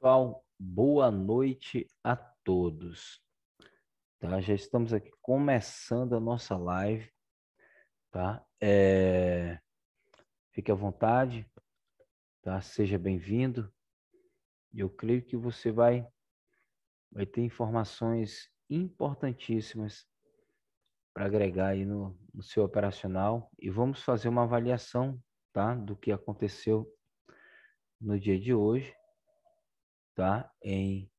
Pessoal, boa noite a todos. Tá? Já estamos aqui começando a nossa live, tá? É... Fique à vontade, tá? Seja bem-vindo. Eu creio que você vai vai ter informações importantíssimas para agregar aí no, no seu operacional e vamos fazer uma avaliação, tá? Do que aconteceu no dia de hoje tá? Em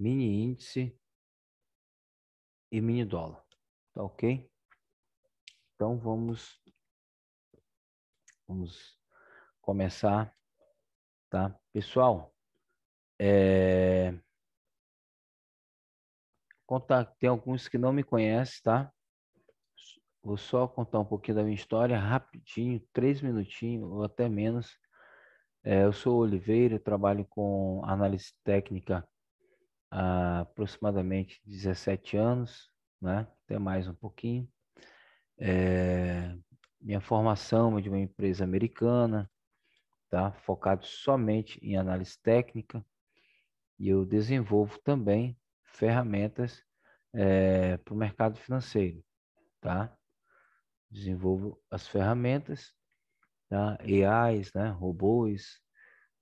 mini índice e mini dólar, tá ok? Então vamos vamos começar, tá? Pessoal, é... contar tem alguns que não me conhecem, tá? Vou só contar um pouquinho da minha história rapidinho, três minutinhos ou até menos eu sou Oliveira, trabalho com análise técnica há aproximadamente 17 anos, né? até mais um pouquinho. É, minha formação é de uma empresa americana, tá? focado somente em análise técnica, e eu desenvolvo também ferramentas é, para o mercado financeiro. Tá? Desenvolvo as ferramentas tá? AIs, né? robôs,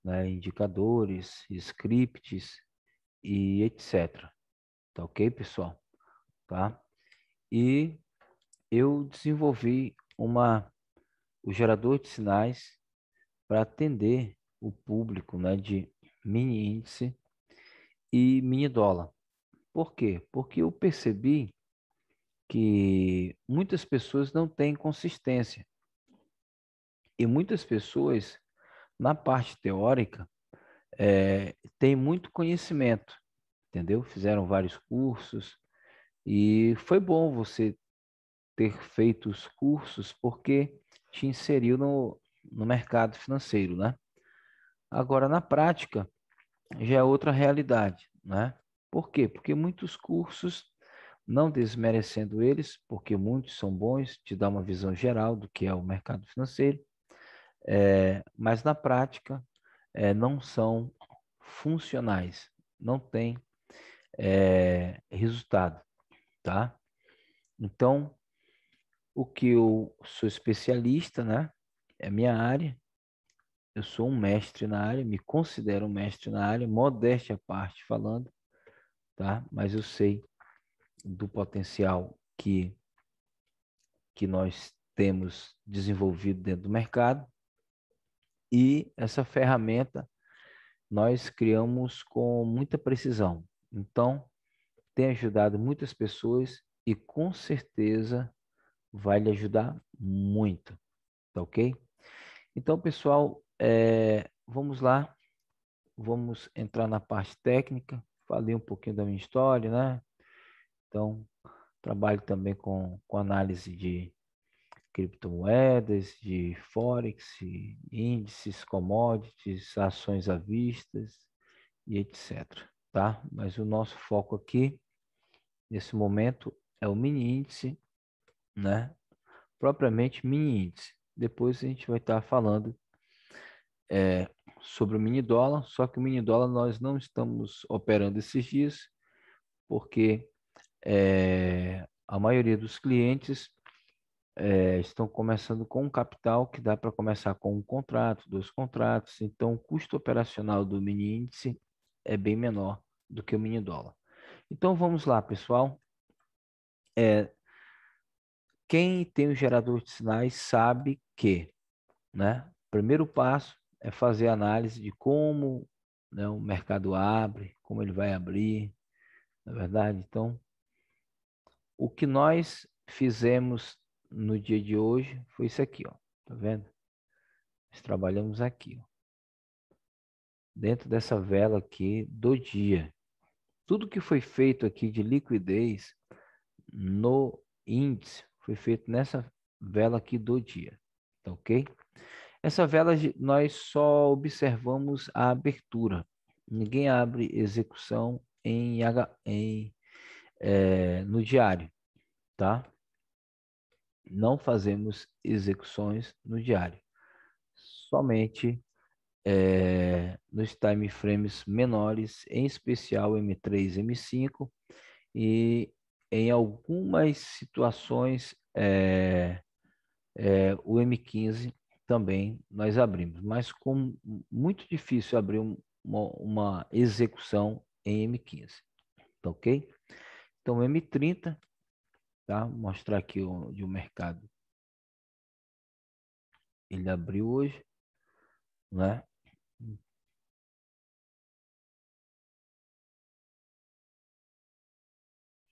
né? indicadores, scripts e etc. Tá ok, pessoal? Tá? E eu desenvolvi uma, o gerador de sinais para atender o público né, de mini índice e mini dólar. Por quê? Porque eu percebi que muitas pessoas não têm consistência e muitas pessoas, na parte teórica, é, têm muito conhecimento, entendeu? Fizeram vários cursos e foi bom você ter feito os cursos porque te inseriu no, no mercado financeiro, né? Agora, na prática, já é outra realidade, né? Por quê? Porque muitos cursos, não desmerecendo eles, porque muitos são bons, te dá uma visão geral do que é o mercado financeiro, é, mas na prática é, não são funcionais, não tem é, resultado, tá? Então, o que eu sou especialista, né? É minha área. Eu sou um mestre na área, me considero um mestre na área, modéstia à parte falando, tá? Mas eu sei do potencial que que nós temos desenvolvido dentro do mercado e essa ferramenta nós criamos com muita precisão. Então, tem ajudado muitas pessoas e com certeza vai lhe ajudar muito, tá ok? Então, pessoal, é, vamos lá, vamos entrar na parte técnica. Falei um pouquinho da minha história, né? Então, trabalho também com, com análise de criptomoedas, de forex, índices, commodities, ações à vista e etc. Tá? Mas o nosso foco aqui, nesse momento, é o mini índice, né? Propriamente mini índice. Depois a gente vai estar falando é, sobre o mini dólar, só que o mini dólar nós não estamos operando esses dias, porque é, a maioria dos clientes é, estão começando com um capital que dá para começar com um contrato, dois contratos, então o custo operacional do mini índice é bem menor do que o mini dólar. Então vamos lá, pessoal. É, quem tem o gerador de sinais sabe que, né? Primeiro passo é fazer análise de como né, o mercado abre, como ele vai abrir, na é verdade. Então, o que nós fizemos no dia de hoje foi isso aqui, ó. Tá vendo? Nós trabalhamos aqui, ó. Dentro dessa vela aqui do dia. Tudo que foi feito aqui de liquidez no índice foi feito nessa vela aqui do dia, tá ok? Essa vela nós só observamos a abertura. Ninguém abre execução em, em é, no diário, tá? Não fazemos execuções no diário, somente é, no nos time frames menores, em especial M3, M5, e em algumas situações é, é, o M15 também nós abrimos, mas com muito difícil abrir um, uma, uma, execução em M15, tá ok? Então M30, tá? Mostrar aqui o mercado ele abriu hoje, né?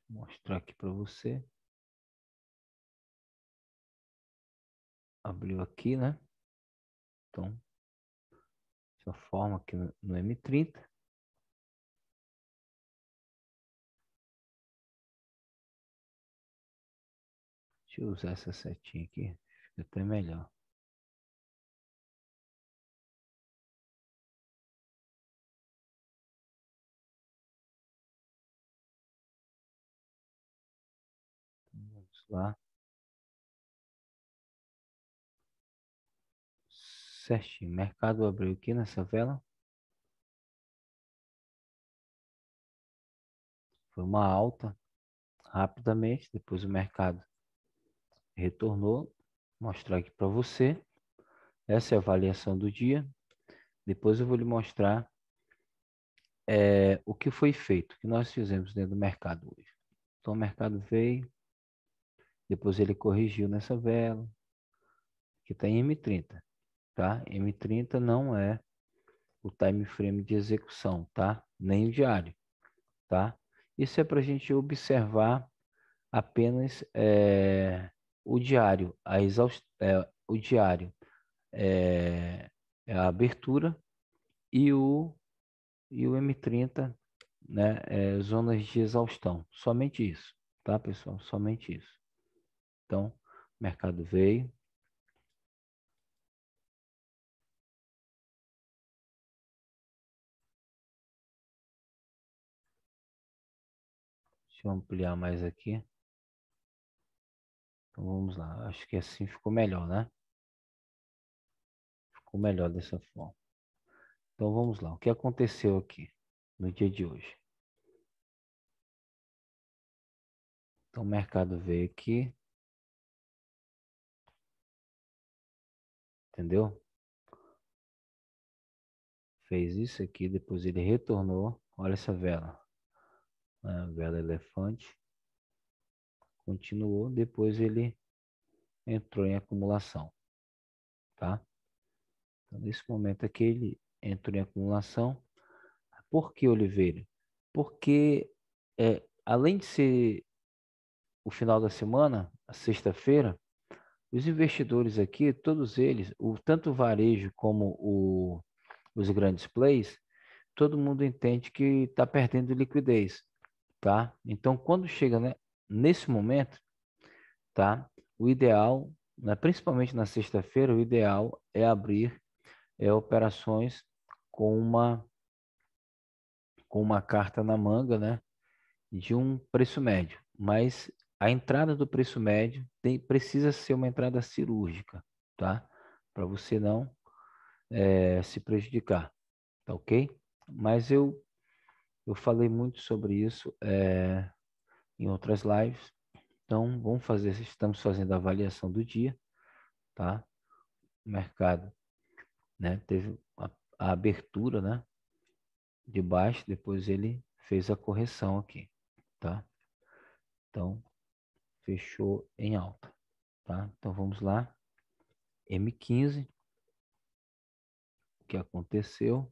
Mostrar aqui para você. Abriu aqui, né? Então, dessa forma aqui no M30. Deixa eu usar essa setinha aqui, fica até melhor. Vamos lá. Certinho. Mercado abriu aqui nessa vela. Foi uma alta rapidamente. Depois o mercado retornou. Mostrar aqui para você. Essa é a avaliação do dia. Depois eu vou lhe mostrar é, o que foi feito, o que nós fizemos dentro do mercado hoje. Então o mercado veio, depois ele corrigiu nessa vela, que está em M30, tá? M30 não é o time frame de execução, tá? Nem o diário, tá? Isso é para a gente observar apenas é, o diário, a exaust... É, o diário é, é, a abertura e o, e o M30, né, é, zonas de exaustão. Somente isso, tá, pessoal? Somente isso. Então, mercado veio. Deixa eu ampliar mais aqui. Então vamos lá. Acho que assim ficou melhor, né? Ficou melhor dessa forma. Então vamos lá. O que aconteceu aqui no dia de hoje? Então o mercado veio aqui. Entendeu? Fez isso aqui, depois ele retornou. Olha essa vela. A vela elefante continuou, depois ele entrou em acumulação, tá? Então, nesse momento aqui ele entrou em acumulação. Por que Oliveira? Porque é, além de ser o final da semana, a sexta-feira, os investidores aqui, todos eles, o, tanto o varejo como o, os grandes plays, todo mundo entende que está perdendo liquidez, tá? Então, quando chega né, nesse momento, tá? O ideal, né, principalmente na sexta-feira, o ideal é abrir é, operações com uma com uma carta na manga, né, de um preço médio. Mas a entrada do preço médio tem, precisa ser uma entrada cirúrgica, tá? Para você não é, se prejudicar, tá ok? Mas eu eu falei muito sobre isso é, em outras lives. Então, vamos fazer, estamos fazendo a avaliação do dia, tá? O mercado, né, teve a, a abertura, né, de baixo, depois ele fez a correção aqui, tá? Então, fechou em alta, tá? Então, vamos lá. M15, o que aconteceu?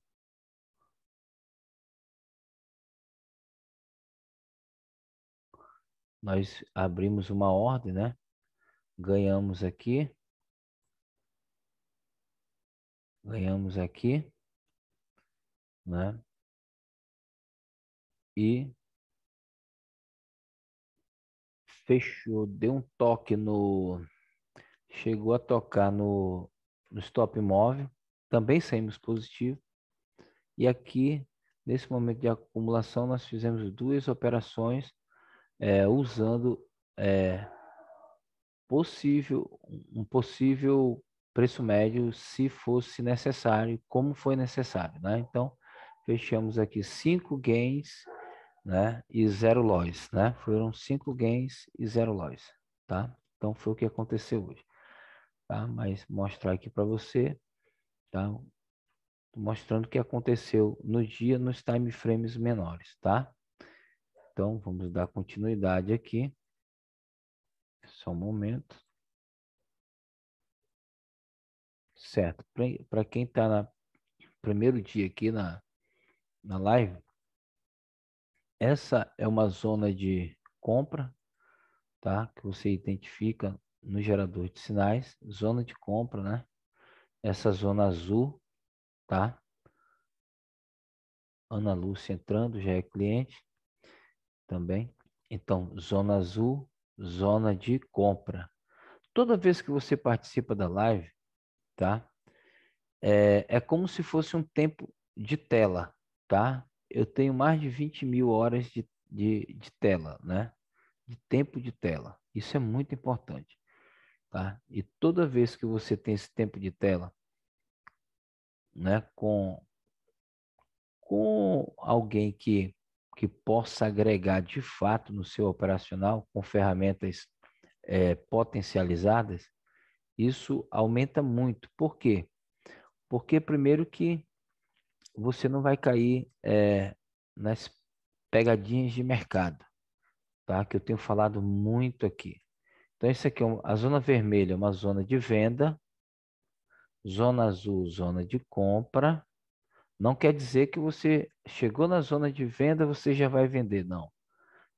Nós abrimos uma ordem, né? Ganhamos aqui. Ganhamos aqui, né? E fechou, deu um toque no chegou a tocar no, no stop móvel, também saímos positivo. E aqui, nesse momento de acumulação, nós fizemos duas operações é, usando é, possível, um possível preço médio se fosse necessário, como foi necessário, né? Então, fechamos aqui cinco gains, né? E zero loss, né? Foram cinco gains e zero loss, tá? Então, foi o que aconteceu hoje, tá? Mas mostrar aqui para você, tá? Mostrando o que aconteceu no dia nos time frames menores, tá? Então, vamos dar continuidade aqui. Só um momento. Certo. Para quem está no primeiro dia aqui na, na live, essa é uma zona de compra, tá? Que você identifica no gerador de sinais, zona de compra, né? Essa zona azul, tá? Ana Lúcia entrando, já é cliente também. Então, zona azul, zona de compra. Toda vez que você participa da live, tá? É, é como se fosse um tempo de tela, tá? Eu tenho mais de 20 mil horas de, de, de tela, né? De tempo de tela. Isso é muito importante, tá? E toda vez que você tem esse tempo de tela, né? Com, com alguém que, que possa agregar de fato no seu operacional com ferramentas é, potencializadas, isso aumenta muito. Por quê? Porque, primeiro, que você não vai cair é, nas pegadinhas de mercado, tá? Que eu tenho falado muito aqui. Então, isso aqui, é a zona vermelha é uma zona de venda, zona azul, zona de compra. Não quer dizer que você chegou na zona de venda, você já vai vender, não.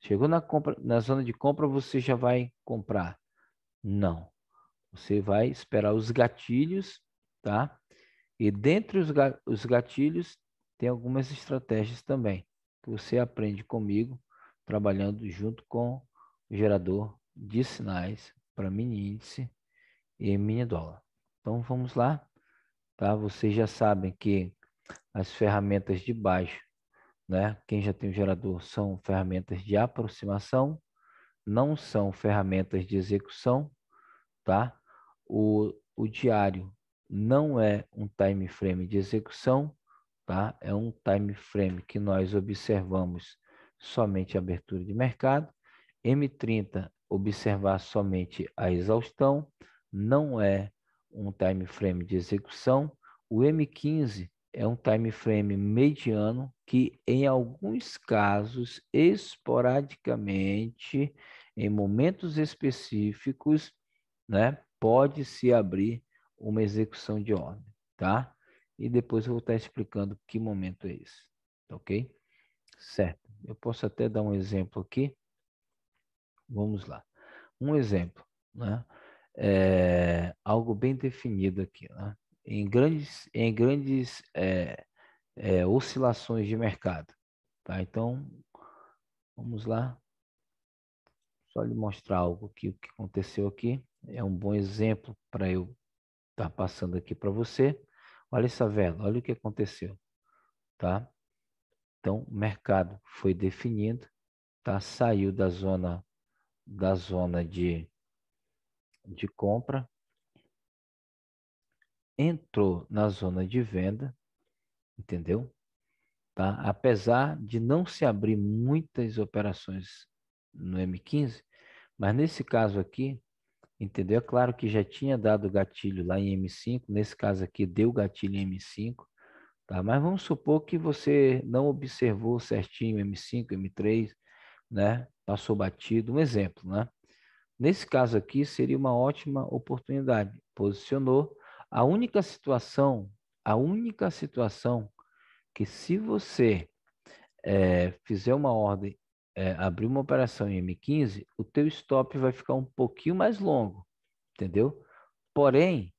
Chegou na, compra, na zona de compra, você já vai comprar. Não. Você vai esperar os gatilhos, tá? E dentre os gatilhos, tem algumas estratégias também, que você aprende comigo, trabalhando junto com o gerador de sinais para mini índice e mini dólar. Então vamos lá, tá? Vocês já sabem que as ferramentas de baixo, né? Quem já tem o gerador são ferramentas de aproximação, não são ferramentas de execução, tá? O, o diário não é um time frame de execução, tá? É um time frame que nós observamos somente a abertura de mercado. M30 observar somente a exaustão, não é um time frame de execução. O M15 é um time frame mediano que em alguns casos, esporadicamente, em momentos específicos, né, pode se abrir uma execução de ordem, tá? E depois eu vou estar explicando que momento é esse, tá ok? Certo. Eu posso até dar um exemplo aqui. Vamos lá. Um exemplo, né? É, algo bem definido aqui, né? Em grandes, em grandes é, é, oscilações de mercado, tá? Então, vamos lá. Só lhe mostrar algo que o que aconteceu aqui é um bom exemplo para eu estar tá passando aqui para você. Olha essa vela, olha o que aconteceu, tá? Então, o mercado foi definido, tá? Saiu da zona da zona de de compra, entrou na zona de venda, entendeu? Tá? Apesar de não se abrir muitas operações no M15, mas nesse caso aqui, Entendeu? É claro que já tinha dado gatilho lá em M5, nesse caso aqui deu gatilho em M5, tá? Mas vamos supor que você não observou certinho M5, M3, né? Passou batido, um exemplo, né? Nesse caso aqui seria uma ótima oportunidade. Posicionou. A única situação, a única situação que se você é, fizer uma ordem é, abrir uma operação em M15, o teu stop vai ficar um pouquinho mais longo, entendeu? Porém,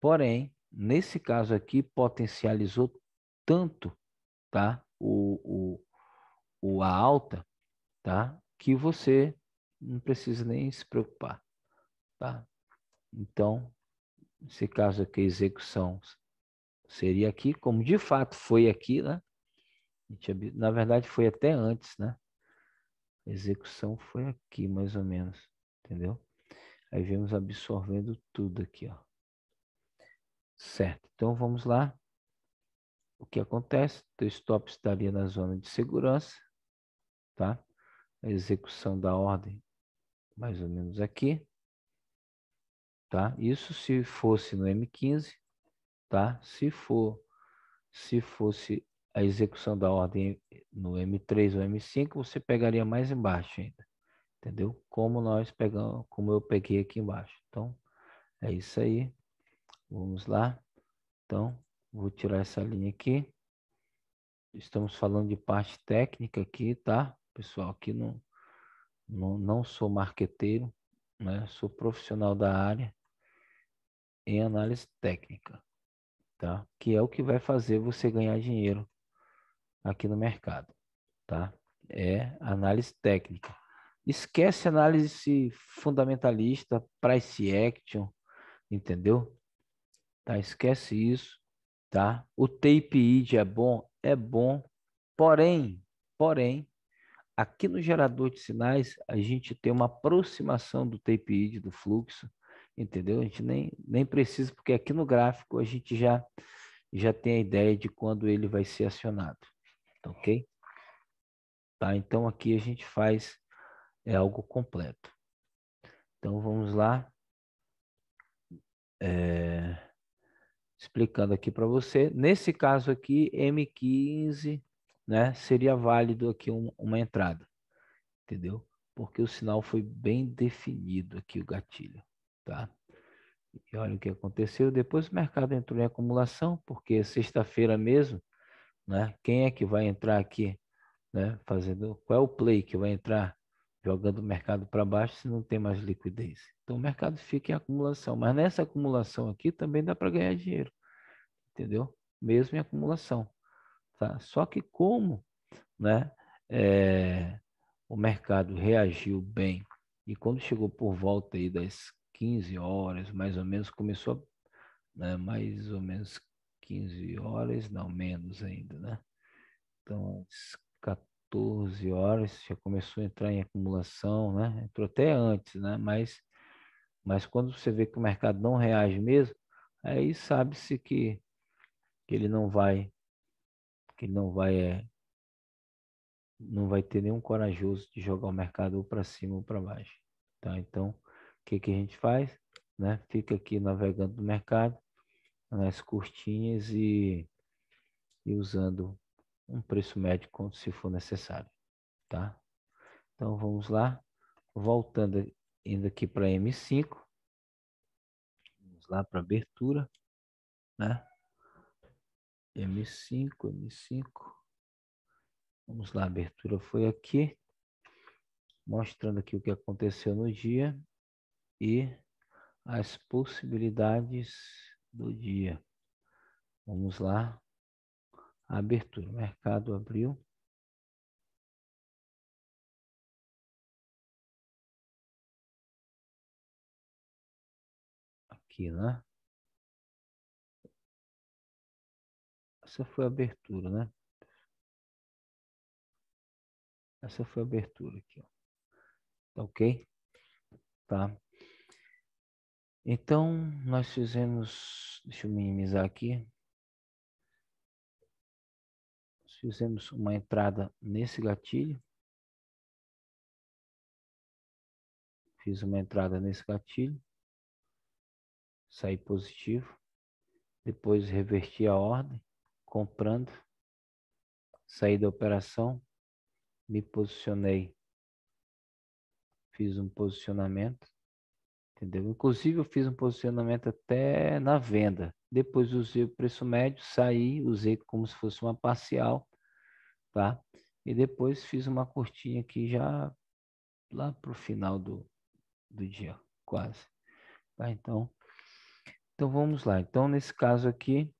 porém, nesse caso aqui, potencializou tanto, tá? O, o, o a alta, tá? Que você não precisa nem se preocupar, tá? Então, nesse caso aqui, a execução seria aqui, como de fato foi aqui, né? Na verdade, foi até antes, né? A execução foi aqui, mais ou menos, entendeu? Aí vemos absorvendo tudo aqui, ó. Certo. Então vamos lá. O que acontece? O stop estaria na zona de segurança, tá? A execução da ordem mais ou menos aqui, tá? Isso se fosse no M15, tá? Se for se fosse a execução da ordem no M3 ou M5, você pegaria mais embaixo ainda. Entendeu? Como nós pegamos, como eu peguei aqui embaixo. Então, é isso aí. Vamos lá. Então, vou tirar essa linha aqui. Estamos falando de parte técnica aqui, tá? Pessoal, aqui não, não, não sou marqueteiro, né? Sou profissional da área em análise técnica, tá? Que é o que vai fazer você ganhar dinheiro aqui no mercado, tá? É análise técnica. Esquece análise fundamentalista, price action, entendeu? Tá? Esquece isso, tá? O tape id é bom, é bom, porém, porém, aqui no gerador de sinais a gente tem uma aproximação do tape id do fluxo, entendeu? A gente nem, nem precisa, porque aqui no gráfico a gente já já tem a ideia de quando ele vai ser acionado, ok? Tá, então aqui a gente faz é algo completo. Então vamos lá. É, explicando aqui para você. Nesse caso aqui, M15 né, seria válido aqui um, uma entrada. Entendeu? Porque o sinal foi bem definido aqui, o gatilho. Tá? E olha o que aconteceu. Depois o mercado entrou em acumulação, porque sexta-feira mesmo, né? Quem é que vai entrar aqui, né? Fazendo qual é o play que vai entrar jogando o mercado para baixo se não tem mais liquidez. Então o mercado fica em acumulação, mas nessa acumulação aqui também dá para ganhar dinheiro, entendeu? Mesmo em acumulação, tá? Só que como, né? É, o mercado reagiu bem e quando chegou por volta aí das 15 horas, mais ou menos, começou, né, mais ou menos 15 horas, não menos ainda, né? Então, 14 horas, já começou a entrar em acumulação, né? Entrou até antes, né? Mas, mas quando você vê que o mercado não reage mesmo, aí sabe-se que, que ele não vai, que ele não vai, é, não vai ter nenhum corajoso de jogar o mercado ou para cima ou para baixo, tá? Então, que que a gente faz? Né? Fica aqui navegando no mercado, nas curtinhas e, e usando um preço médio quando se for necessário, tá? Então vamos lá, voltando indo aqui para M5, vamos lá para abertura, né? M5, M5, vamos lá, a abertura foi aqui, mostrando aqui o que aconteceu no dia e as possibilidades do dia. Vamos lá, abertura. Mercado abriu. Aqui, né? Essa foi a abertura, né? Essa foi a abertura aqui, ó. Tá ok? Tá. Então, nós fizemos, deixa eu minimizar aqui. fizemos uma entrada nesse gatilho. Fiz uma entrada nesse gatilho. Saí positivo. Depois reverti a ordem, comprando. Saí da operação. Me posicionei. Fiz um posicionamento. Entendeu? Inclusive eu fiz um posicionamento até na venda. Depois usei o preço médio, saí, usei como se fosse uma parcial, tá? E depois fiz uma curtinha aqui já lá para o final do, do dia, quase. Tá? Então, então vamos lá. Então, nesse caso aqui,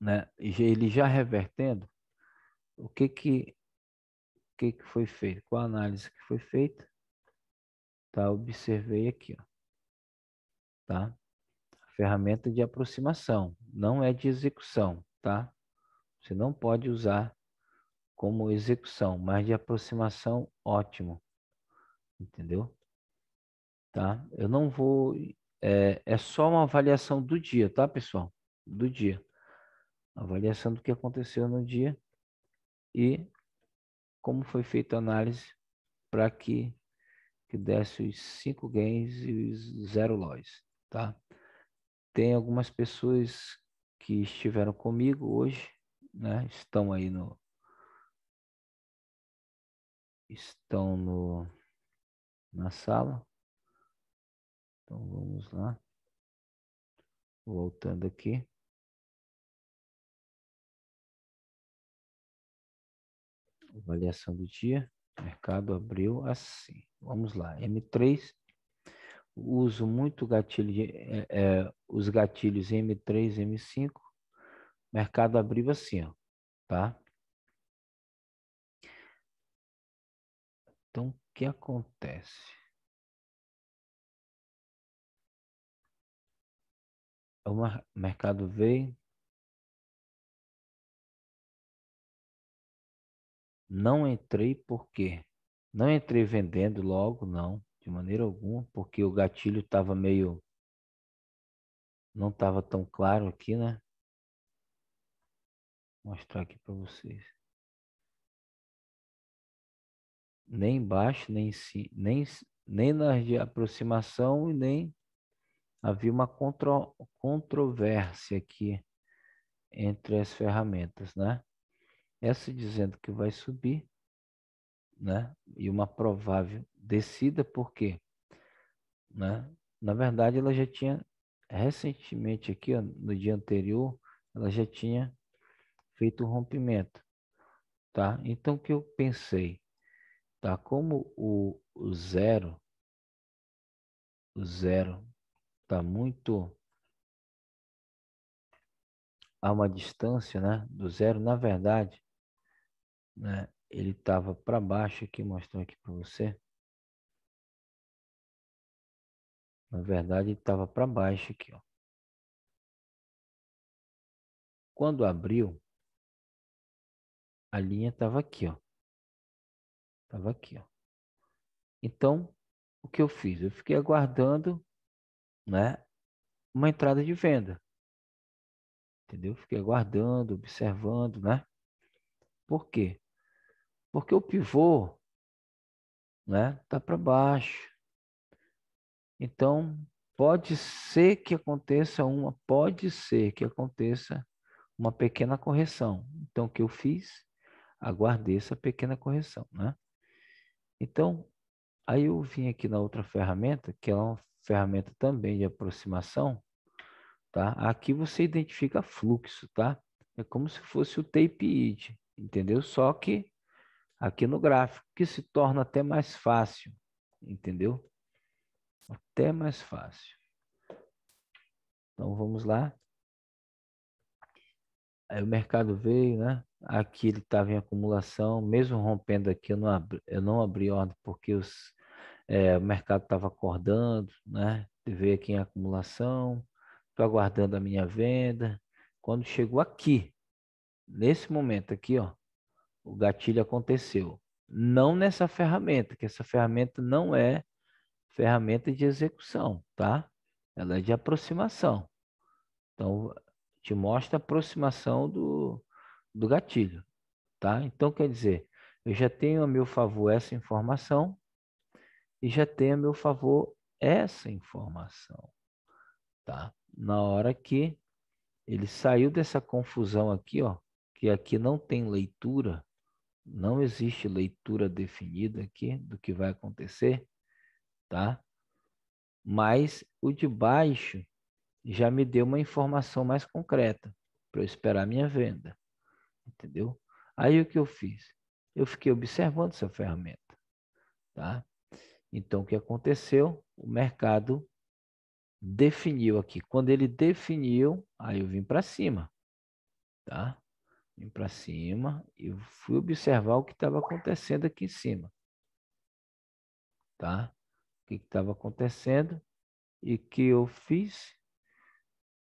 né, ele já revertendo, o que que, o que, que foi feito? Qual a análise que foi feita? Tá? Observei aqui, ó. Tá? ferramenta de aproximação, não é de execução, tá? Você não pode usar como execução, mas de aproximação, ótimo. Entendeu? Tá? Eu não vou é, é só uma avaliação do dia, tá, pessoal? Do dia. Avaliação do que aconteceu no dia e como foi feita a análise para que, que desse os cinco gains e os zero loss, tá? Tem algumas pessoas que estiveram comigo hoje, né? Estão aí no estão no na sala. Então vamos lá. Voltando aqui. Avaliação do dia. Mercado abriu assim. Vamos lá. M3. Uso muito gatilho de, é, é, os gatilhos M3, M5. Mercado abriu assim, ó, tá? Então, o que acontece? O mercado veio, Não entrei porque não entrei vendendo logo, não, de maneira alguma, porque o gatilho estava meio não estava tão claro aqui, né? Vou mostrar aqui para vocês. Nem embaixo, nem em nem nem na aproximação e nem havia uma contro, controvérsia aqui entre as ferramentas, né? Essa dizendo que vai subir, né? E uma provável descida, por quê? Né? Na verdade, ela já tinha recentemente aqui, ó, no dia anterior, ela já tinha feito um rompimento, tá? Então, o que eu pensei? Tá? Como o, o zero, o zero está muito a uma distância, né? Do zero, na verdade, né? Ele estava para baixo aqui, mostrar aqui para você. Na verdade, ele estava para baixo aqui, ó. Quando abriu, a linha estava aqui, ó. Estava aqui, ó. Então, o que eu fiz? Eu fiquei aguardando, né, uma entrada de venda. Entendeu? Fiquei aguardando, observando, né? Por quê? Porque o pivô né, tá para baixo. Então, pode ser que aconteça uma, pode ser que aconteça uma pequena correção. Então, o que eu fiz? Aguardei essa pequena correção, né? Então, aí eu vim aqui na outra ferramenta, que é uma ferramenta também de aproximação, tá? Aqui você identifica fluxo, tá? É como se fosse o tape id, entendeu? Só que aqui no gráfico, que se torna até mais fácil, entendeu? Até mais fácil. Então vamos lá. Aí o mercado veio, né? Aqui ele estava em acumulação, mesmo rompendo aqui, eu não abri, eu não abri ordem porque os, é, o mercado estava acordando, né? Veio aqui em acumulação, estou aguardando a minha venda. Quando chegou aqui, nesse momento aqui, ó, o gatilho aconteceu. Não nessa ferramenta, que essa ferramenta não é ferramenta de execução, tá? Ela é de aproximação. Então, te mostra a aproximação do, do gatilho, tá? Então, quer dizer, eu já tenho a meu favor essa informação e já tenho a meu favor essa informação, tá? Na hora que ele saiu dessa confusão aqui, ó, que aqui não tem leitura, não existe leitura definida aqui do que vai acontecer, tá? Mas o de baixo já me deu uma informação mais concreta para eu esperar minha venda, entendeu? Aí o que eu fiz? Eu fiquei observando essa ferramenta, tá? Então o que aconteceu? O mercado definiu aqui. Quando ele definiu, aí eu vim para cima, tá? Vim para cima e fui observar o que estava acontecendo aqui em cima. Tá? O que estava acontecendo e que eu fiz,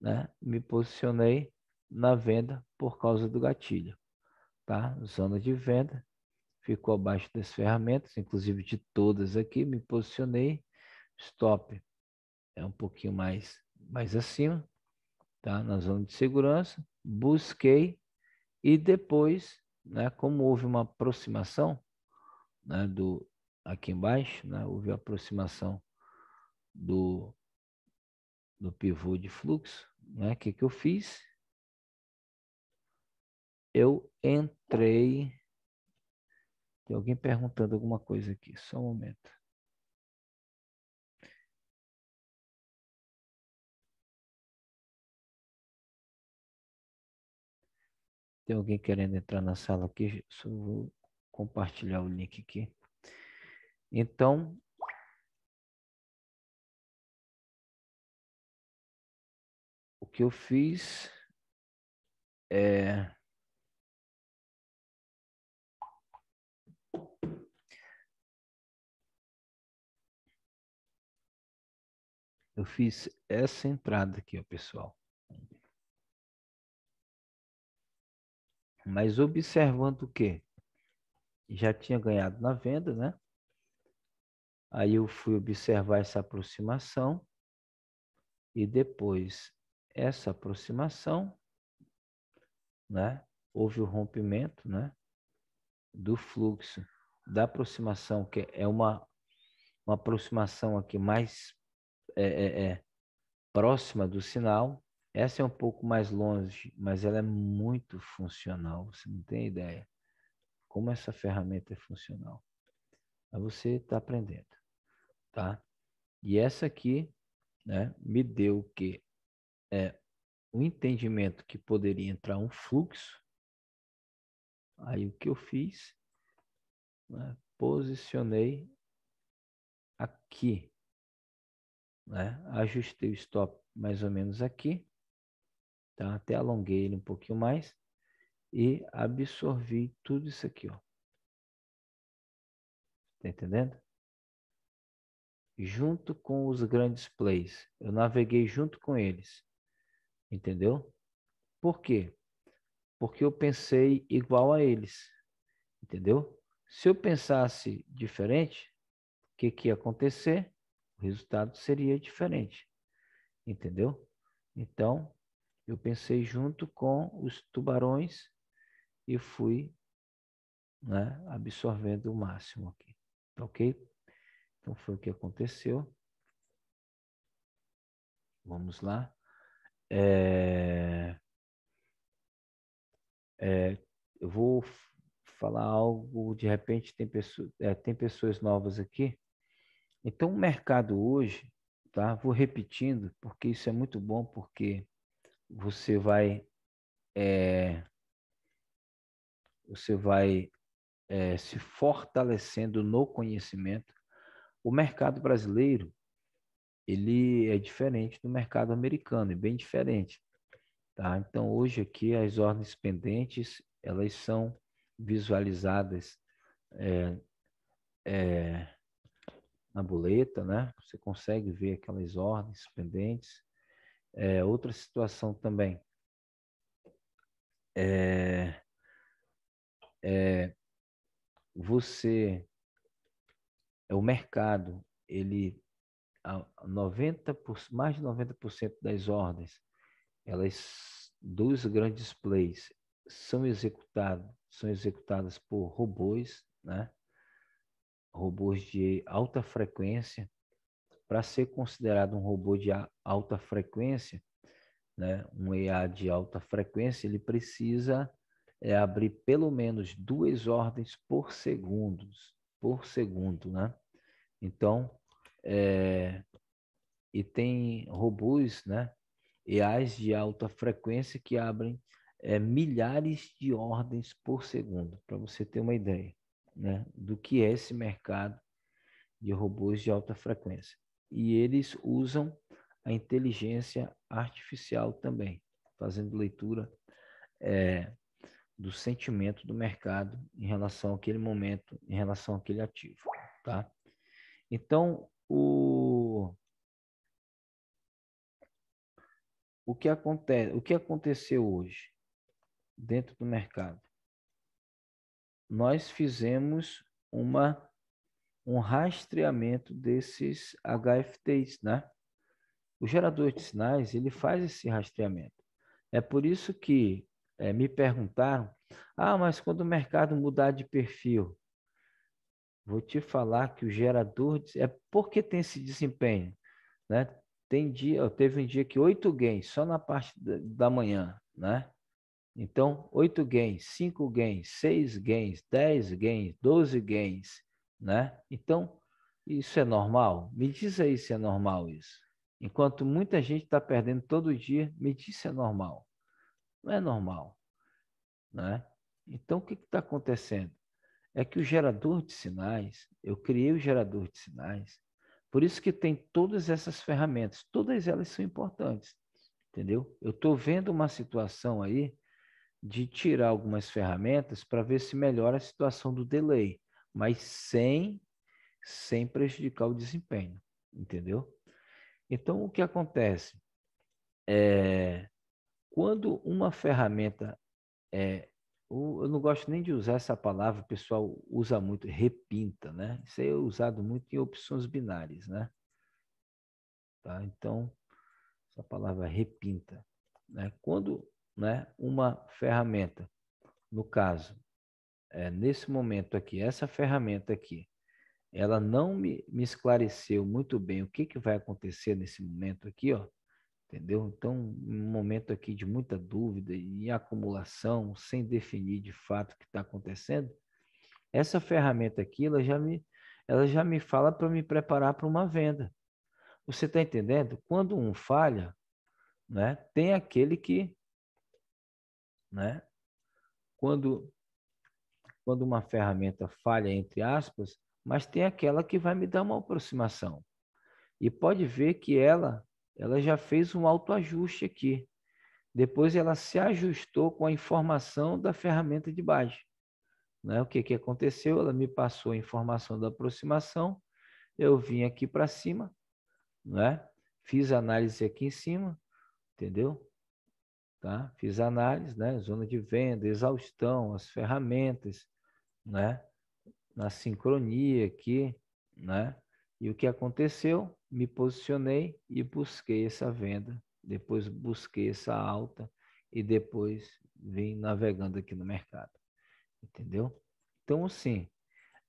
né? Me posicionei na venda por causa do gatilho, tá? Zona de venda ficou abaixo das ferramentas, inclusive de todas aqui, me posicionei, stop é um pouquinho mais, mais acima, tá? Na zona de segurança, busquei e depois, né, como houve uma aproximação, né, do aqui embaixo, né, houve a aproximação do do pivô de fluxo, né? O que que eu fiz? Eu entrei tem alguém perguntando alguma coisa aqui, só um momento. Tem alguém querendo entrar na sala aqui? Só vou compartilhar o link aqui. Então, o que eu fiz é eu fiz essa entrada aqui, ó, pessoal. Mas observando o quê? Já tinha ganhado na venda, né? Aí eu fui observar essa aproximação e depois essa aproximação, né? Houve o rompimento, né? Do fluxo da aproximação, que é uma, uma aproximação aqui mais é, é, é, próxima do sinal, essa é um pouco mais longe, mas ela é muito funcional. Você não tem ideia como essa ferramenta é funcional. Mas você está aprendendo, tá? E essa aqui, né, me deu o que é o entendimento que poderia entrar um fluxo. Aí o que eu fiz, né, posicionei aqui, né, ajustei o stop mais ou menos aqui Tá? Até alonguei ele um pouquinho mais e absorvi tudo isso aqui, ó. Tá entendendo? Junto com os grandes plays. Eu naveguei junto com eles. Entendeu? Por quê? Porque eu pensei igual a eles. Entendeu? Se eu pensasse diferente, o que, que ia acontecer? O resultado seria diferente. Entendeu? Então, eu pensei junto com os tubarões e fui né, absorvendo o máximo aqui. Ok? Então foi o que aconteceu. Vamos lá. É, é, eu vou falar algo, de repente tem, pessoa, é, tem pessoas novas aqui. Então o mercado hoje, tá? Vou repetindo, porque isso é muito bom, porque você vai é, você vai é, se fortalecendo no conhecimento. O mercado brasileiro ele é diferente do mercado americano, é bem diferente. Tá? Então hoje aqui as ordens pendentes elas são visualizadas é, é, na boleta, né? Você consegue ver aquelas ordens pendentes. É, outra situação também. É, é você é o mercado ele 90 por, mais de 90% das ordens elas dos grandes plays são executadas são executadas por robôs né? Robôs de alta frequência para ser considerado um robô de alta frequência, né, um EA de alta frequência, ele precisa é, abrir pelo menos duas ordens por segundo, por segundo, né? Então, é, e tem robôs, né, EAs de alta frequência que abrem é, milhares de ordens por segundo, para você ter uma ideia, né, do que é esse mercado de robôs de alta frequência e eles usam a inteligência artificial também, fazendo leitura é, do sentimento do mercado em relação àquele momento, em relação àquele ativo, tá? Então, o o que acontece, o que aconteceu hoje dentro do mercado? Nós fizemos uma um rastreamento desses HFTs, né? O gerador de sinais, ele faz esse rastreamento. É por isso que é, me perguntaram, ah, mas quando o mercado mudar de perfil, vou te falar que o gerador de, é porque tem esse desempenho, né? Tem dia, teve um dia que oito gains só na parte da, manhã, né? Então, oito gains, cinco gains, seis gains, dez gains, doze gains, né? Então, isso é normal? Me diz aí se é normal isso. Enquanto muita gente está perdendo todo dia, me diz se é normal. Não é normal, né? Então, o que está acontecendo? É que o gerador de sinais, eu criei o gerador de sinais, por isso que tem todas essas ferramentas, todas elas são importantes, entendeu? Eu estou vendo uma situação aí de tirar algumas ferramentas para ver se melhora a situação do delay, mas sem, sem prejudicar o desempenho, entendeu? Então, o que acontece? É, quando uma ferramenta é, eu não gosto nem de usar essa palavra, o pessoal usa muito, repinta, né? Isso é usado muito em opções binárias, né? Tá? Então, essa palavra repinta. Né? Quando né, uma ferramenta, no caso, é, nesse momento aqui, essa ferramenta aqui, ela não me, me esclareceu muito bem o que, que vai acontecer nesse momento aqui, ó, entendeu? Então, um momento aqui de muita dúvida e acumulação, sem definir de fato o que está acontecendo, essa ferramenta aqui, ela já me, ela já me fala para me preparar para uma venda. Você está entendendo? Quando um falha, né, tem aquele que, né, quando, quando uma ferramenta falha, entre aspas, mas tem aquela que vai me dar uma aproximação. E pode ver que ela ela já fez um autoajuste aqui. Depois ela se ajustou com a informação da ferramenta de base. Né? O que, que aconteceu? Ela me passou a informação da aproximação, eu vim aqui para cima, né? fiz análise aqui em cima, entendeu? Tá? Fiz análise, né? zona de venda, exaustão, as ferramentas, né? na sincronia aqui, né? E o que aconteceu? Me posicionei e busquei essa venda, depois busquei essa alta e depois vim navegando aqui no mercado. Entendeu? Então, assim,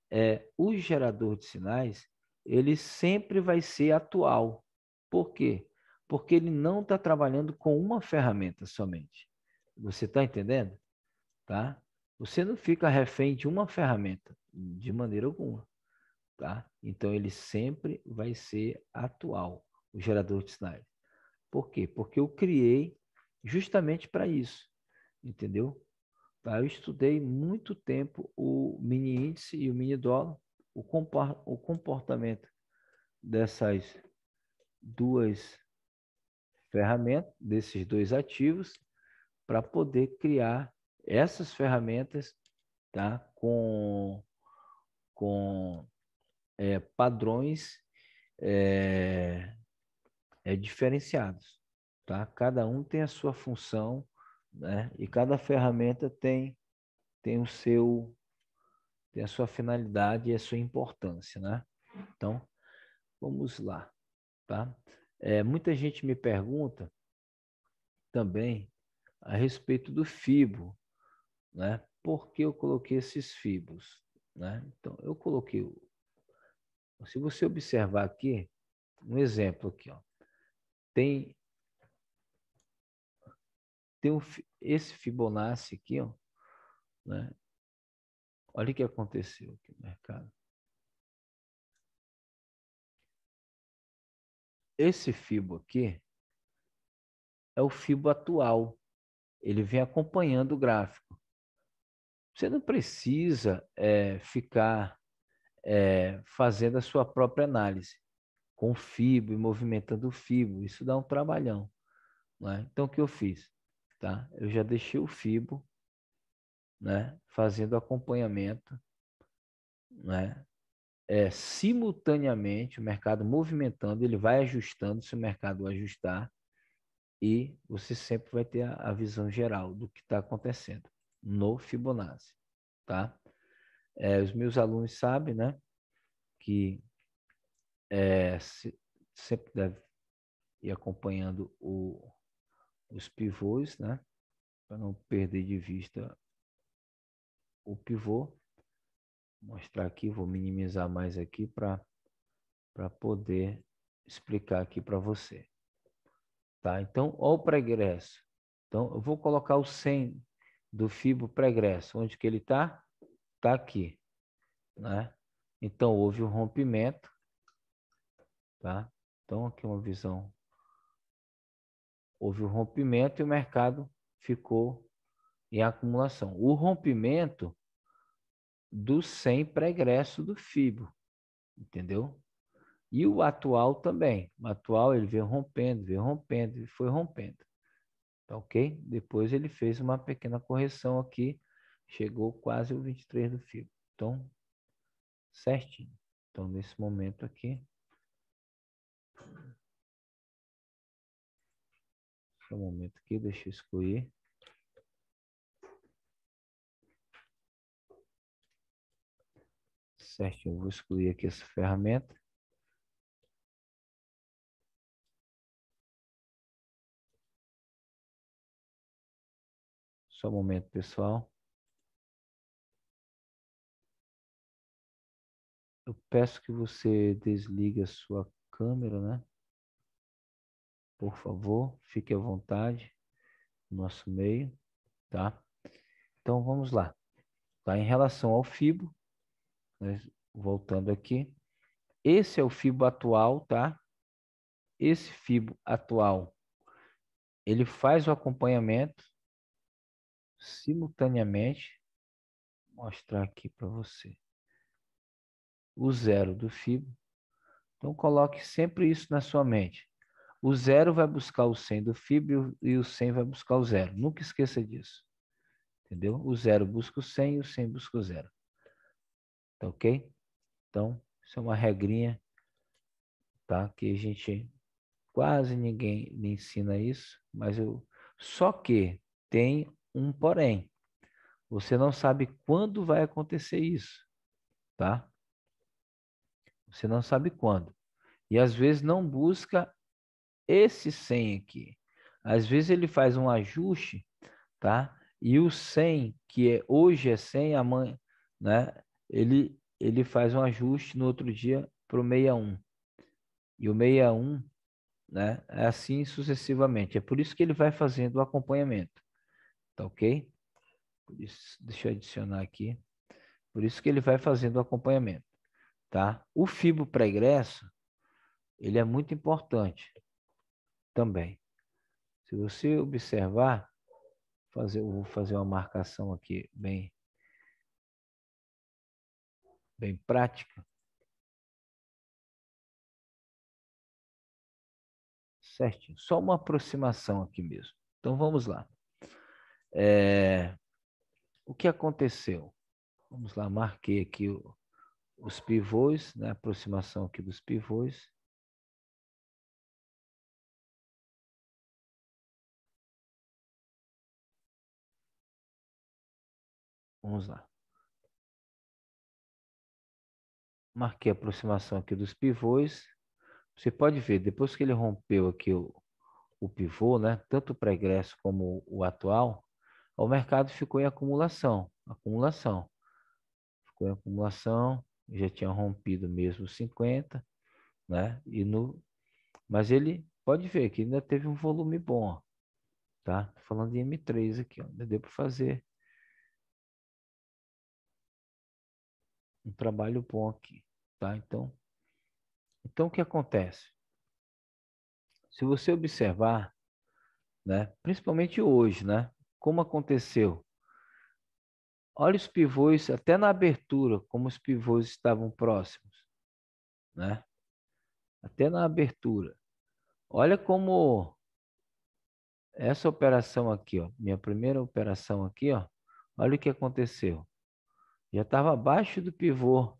é, o gerador de sinais, ele sempre vai ser atual. Por quê? Porque ele não está trabalhando com uma ferramenta somente. Você está entendendo? Tá? Você não fica refém de uma ferramenta, de maneira alguma. Tá? Então, ele sempre vai ser atual, o gerador de sinais. Por quê? Porque eu criei justamente para isso, entendeu? Tá? Eu estudei muito tempo o mini índice e o mini dólar, o comportamento dessas duas ferramentas, desses dois ativos, para poder criar essas ferramentas tá? com, com é, padrões é, é, diferenciados. Tá? Cada um tem a sua função né? e cada ferramenta tem, tem o seu tem a sua finalidade e a sua importância. Né? Então, vamos lá. Tá? É, muita gente me pergunta também a respeito do FIBO, né? Por que eu coloquei esses fibos, né? Então, eu coloquei se você observar aqui, um exemplo aqui, ó, tem tem um, esse Fibonacci aqui, ó, né? Olha o que aconteceu aqui no mercado. Esse Fibo aqui é o Fibo atual. Ele vem acompanhando o gráfico. Você não precisa é, ficar é, fazendo a sua própria análise, com FIBO e movimentando o FIBO. Isso dá um trabalhão. Né? Então, o que eu fiz? Tá? Eu já deixei o FIBO né, fazendo acompanhamento, né, é, simultaneamente, o mercado movimentando, ele vai ajustando se o mercado ajustar, e você sempre vai ter a, a visão geral do que está acontecendo no Fibonacci. Tá? É, os meus alunos sabem, né, que é, se, sempre deve ir acompanhando o, os pivôs, né? Para não perder de vista o pivô. Mostrar aqui, vou minimizar mais aqui para poder explicar aqui para você. Tá? Então, olha o pregresso. Então, eu vou colocar o 100 do fibo pregresso. Onde que ele está? Está aqui. Né? Então, houve o um rompimento. Tá? Então, aqui uma visão. Houve o um rompimento e o mercado ficou em acumulação. O rompimento do 100 pregresso do FIBO, entendeu? E o atual também. O atual ele veio rompendo, veio rompendo, foi rompendo. Ok? Depois ele fez uma pequena correção aqui, chegou quase o 23 do FIBO. Então, certinho. Então, nesse momento aqui, só um momento aqui, deixa eu excluir. Certo, eu vou excluir aqui essa ferramenta. Só um momento, pessoal. Eu peço que você desligue a sua câmera, né? Por favor, fique à vontade no nosso meio, tá? Então, vamos lá. Tá? Em relação ao FIBO, né? voltando aqui, esse é o FIBO atual, tá? Esse FIBO atual, ele faz o acompanhamento simultaneamente, mostrar aqui para você, o zero do FIBO. Então, coloque sempre isso na sua mente. O zero vai buscar o 100 do FIBO e o 100 vai buscar o zero. Nunca esqueça disso. Entendeu? O zero busca o 100 e o 100 busca o zero. Tá ok? Então, isso é uma regrinha, tá? Que a gente quase ninguém me ensina isso, mas eu só que tem um porém. Você não sabe quando vai acontecer isso, tá? Você não sabe quando. E às vezes não busca esse 100 aqui. Às vezes ele faz um ajuste, tá? E o 100, que é, hoje é 100, amanhã, né? Ele, ele faz um ajuste no outro dia para o 61. E o 61, né? É assim sucessivamente. É por isso que ele vai fazendo o acompanhamento. Tá ok? Isso, deixa eu adicionar aqui. Por isso que ele vai fazendo o acompanhamento. Tá? O fibro pregresso, ele é muito importante também. Se você observar, fazer, eu vou fazer uma marcação aqui bem, bem prática. Certinho. Só uma aproximação aqui mesmo. Então vamos lá. É, o que aconteceu? Vamos lá, marquei aqui o, os pivôs, né? aproximação aqui dos pivôs. Vamos lá. Marquei a aproximação aqui dos pivôs. Você pode ver, depois que ele rompeu aqui o, o pivô, né, tanto o pregresso como o atual, o mercado ficou em acumulação, acumulação. Ficou em acumulação, já tinha rompido mesmo 50, né? E no mas ele pode ver que ainda teve um volume bom, tá? Falando de M3 aqui, ó. ainda deu para fazer um trabalho bom aqui, tá? Então, então o que acontece? Se você observar, né, principalmente hoje, né, como aconteceu? Olha os pivôs, até na abertura, como os pivôs estavam próximos. Né? Até na abertura. Olha como essa operação aqui, ó, minha primeira operação aqui, ó, olha o que aconteceu. Já estava abaixo do pivô,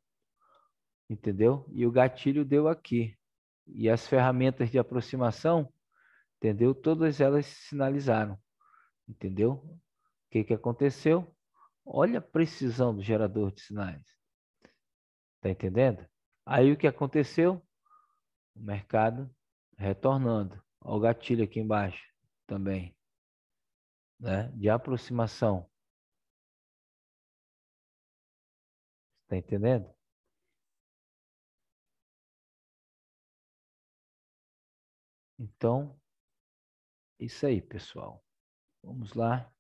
entendeu? E o gatilho deu aqui. E as ferramentas de aproximação, entendeu? Todas elas sinalizaram. Entendeu? O que, que aconteceu? Olha a precisão do gerador de sinais. Está entendendo? Aí o que aconteceu? O mercado retornando. Olha o gatilho aqui embaixo também. Né? De aproximação. Está entendendo? Então, isso aí, pessoal. Vamos lá.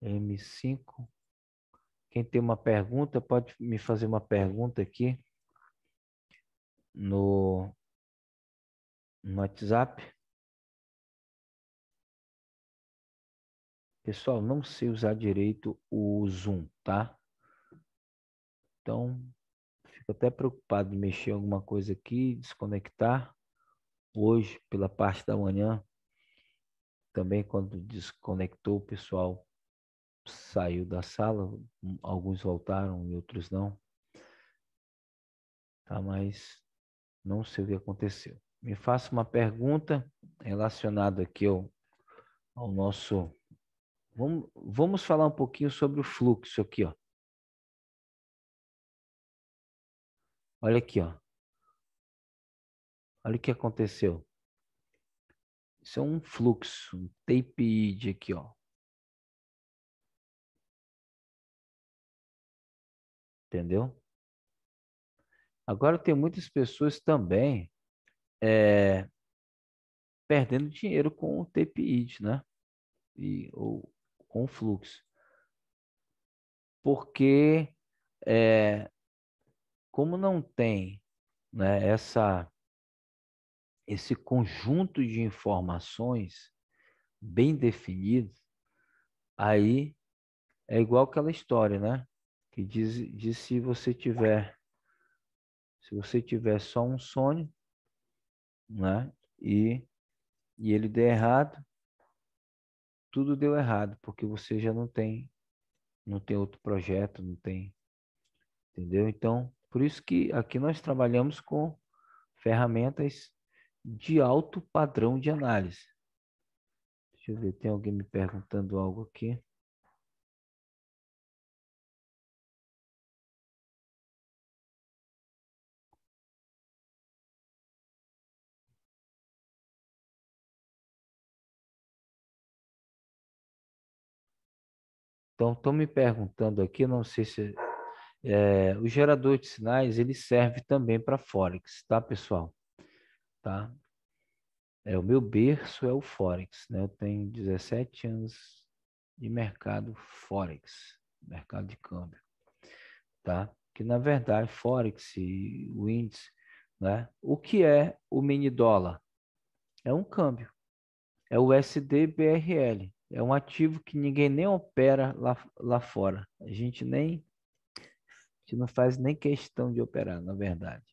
M5. Quem tem uma pergunta, pode me fazer uma pergunta aqui no, no WhatsApp. Pessoal, não sei usar direito o Zoom, tá? Então, fico até preocupado de mexer alguma coisa aqui, desconectar. Hoje, pela parte da manhã, também quando desconectou, o pessoal saiu da sala, alguns voltaram e outros não. Tá, mas não sei o que aconteceu. Me faça uma pergunta relacionada aqui ao, ao nosso. Vamos, vamos falar um pouquinho sobre o fluxo aqui, ó. Olha aqui, ó. Olha o que aconteceu. Isso é um fluxo, um tape aqui, ó. Entendeu? Agora tem muitas pessoas também é, perdendo dinheiro com o TPID, né? E, ou com o fluxo. Porque é, como não tem né, essa, esse conjunto de informações bem definido, aí é igual aquela história, né? que diz, diz se você tiver se você tiver só um sonho, né? E, e ele der errado, tudo deu errado, porque você já não tem não tem outro projeto, não tem entendeu? Então, por isso que aqui nós trabalhamos com ferramentas de alto padrão de análise. Deixa eu ver, tem alguém me perguntando algo aqui. Então, estão me perguntando aqui, não sei se é, o gerador de sinais ele serve também para Forex, tá, pessoal? Tá? É, o meu berço é o Forex, né? Eu tenho 17 anos de mercado Forex, mercado de câmbio, tá? Que na verdade Forex e o índice, né? O que é o mini dólar? É um câmbio. É o SDBRL. É um ativo que ninguém nem opera lá, lá fora. A gente nem a gente não faz nem questão de operar, na verdade.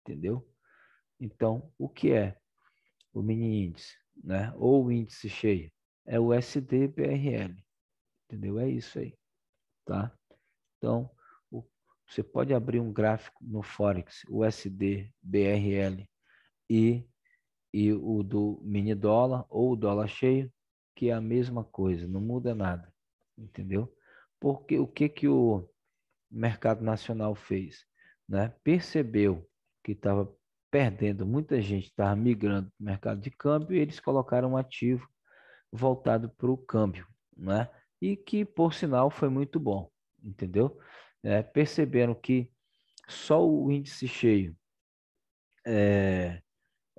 Entendeu? Então, o que é o mini índice, né? Ou o índice cheio? É o SDBRL. Entendeu? É isso aí, tá? Então, o, você pode abrir um gráfico no Forex, o SDBRL e e o do mini dólar ou o dólar cheio, que é a mesma coisa, não muda nada, entendeu? Porque o que que o mercado nacional fez, né? Percebeu que estava perdendo, muita gente estava migrando para o mercado de câmbio e eles colocaram um ativo voltado para o câmbio, né? E que, por sinal, foi muito bom, entendeu? É, perceberam que só o índice cheio, é,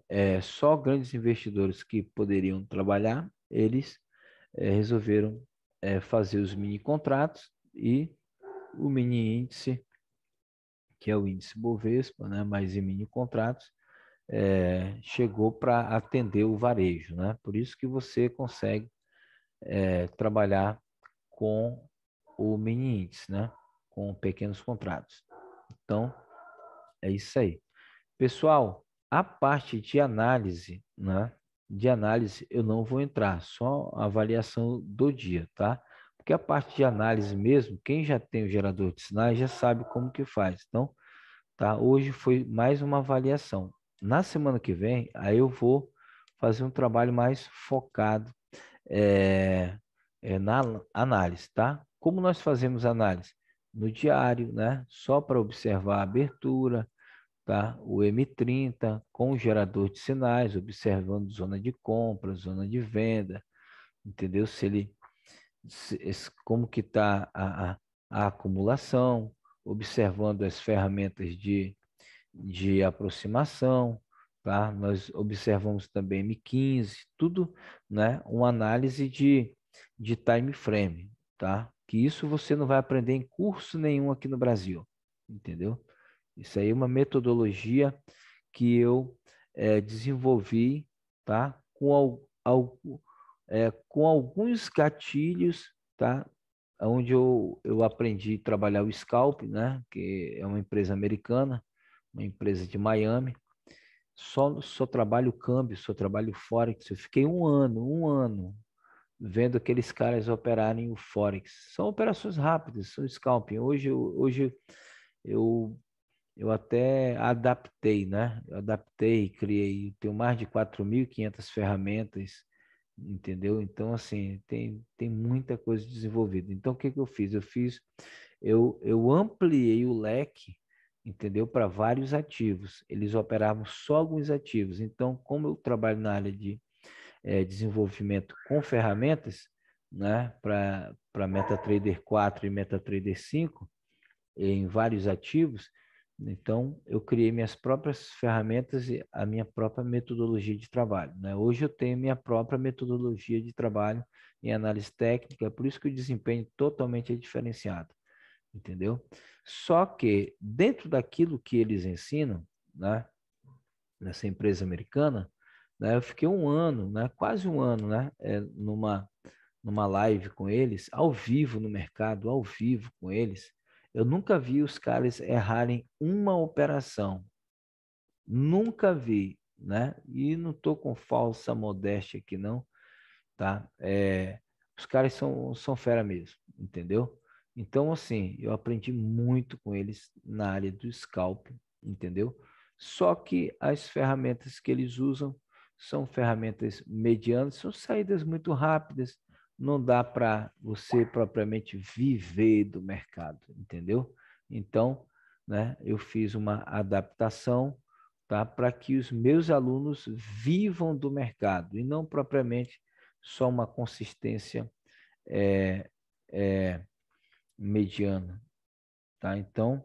é, só grandes investidores que poderiam trabalhar eles é, resolveram é, fazer os mini contratos e o mini índice, que é o índice Bovespa, né, mais em mini contratos, é, chegou para atender o varejo. Né? Por isso que você consegue trabalhar com o mini índice, né? com pequenos contratos. Então, é isso aí. Pessoal, a parte de análise, né? de análise eu não vou entrar, só avaliação do dia, tá? Porque a parte de análise mesmo, quem já tem o gerador de sinais já sabe como que faz. Então, tá? Hoje foi mais uma avaliação. Na semana que vem, aí eu vou fazer um trabalho mais focado é, é, na análise, tá? Como nós fazemos análise? No diário, né? Só para observar a abertura, tá? O M30 com o gerador de sinais, observando zona de compra, zona de venda, entendeu? Se ele como que está a, a, a, acumulação, observando as ferramentas de, de aproximação, tá? Nós observamos também M15, tudo, né? Uma análise de, de time frame, tá? Que isso você não vai aprender em curso nenhum aqui no Brasil, entendeu? Isso aí é uma metodologia que eu é, desenvolvi, tá? Com, al, al, é, com alguns gatilhos, tá? Onde eu, eu aprendi a trabalhar o Scalp, né? Que é uma empresa americana, uma empresa de Miami. Só, só trabalho câmbio, só trabalho Forex. Eu fiquei um ano, um ano, vendo aqueles caras operarem o Forex. São operações rápidas, são scalping. Hoje, hoje eu eu até adaptei, né? Eu adaptei, criei, tenho mais de 4.500 ferramentas, entendeu? Então, assim, tem, tem muita coisa desenvolvida. Então, o que, que eu fiz? Eu fiz, eu, eu ampliei o leque, entendeu? Para vários ativos. Eles operavam só alguns ativos. Então, como eu trabalho na área de é, desenvolvimento com ferramentas, né? Para MetaTrader 4 e MetaTrader 5, em vários ativos, então, eu criei minhas próprias ferramentas e a minha própria metodologia de trabalho. Né? Hoje eu tenho minha própria metodologia de trabalho em análise técnica, por isso que o desempenho totalmente é diferenciado, entendeu? Só que dentro daquilo que eles ensinam, né, nessa empresa americana, né, eu fiquei um ano, né, quase um ano, né, é, numa numa live com eles, ao vivo no mercado, ao vivo com eles, eu nunca vi os caras errarem uma operação. Nunca vi, né? E não estou com falsa modéstia aqui, não, tá? É, os caras são, são fera mesmo, entendeu? Então, assim, eu aprendi muito com eles na área do scalp, entendeu? Só que as ferramentas que eles usam são ferramentas medianas, são saídas muito rápidas, não dá para você propriamente viver do mercado, entendeu? Então, né, eu fiz uma adaptação tá, para que os meus alunos vivam do mercado e não propriamente só uma consistência é, é, mediana. Tá? Então,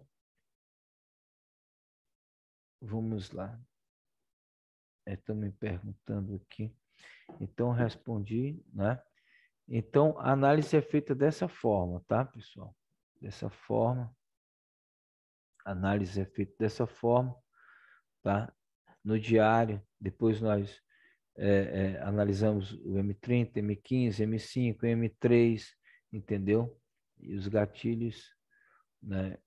vamos lá. Estão me perguntando aqui. Então, respondi, né? Então, a análise é feita dessa forma, tá, pessoal? Dessa forma. A análise é feita dessa forma, tá? No diário, depois nós é, é, analisamos o M30, M15, M5, M3, entendeu? E os gatilhos né,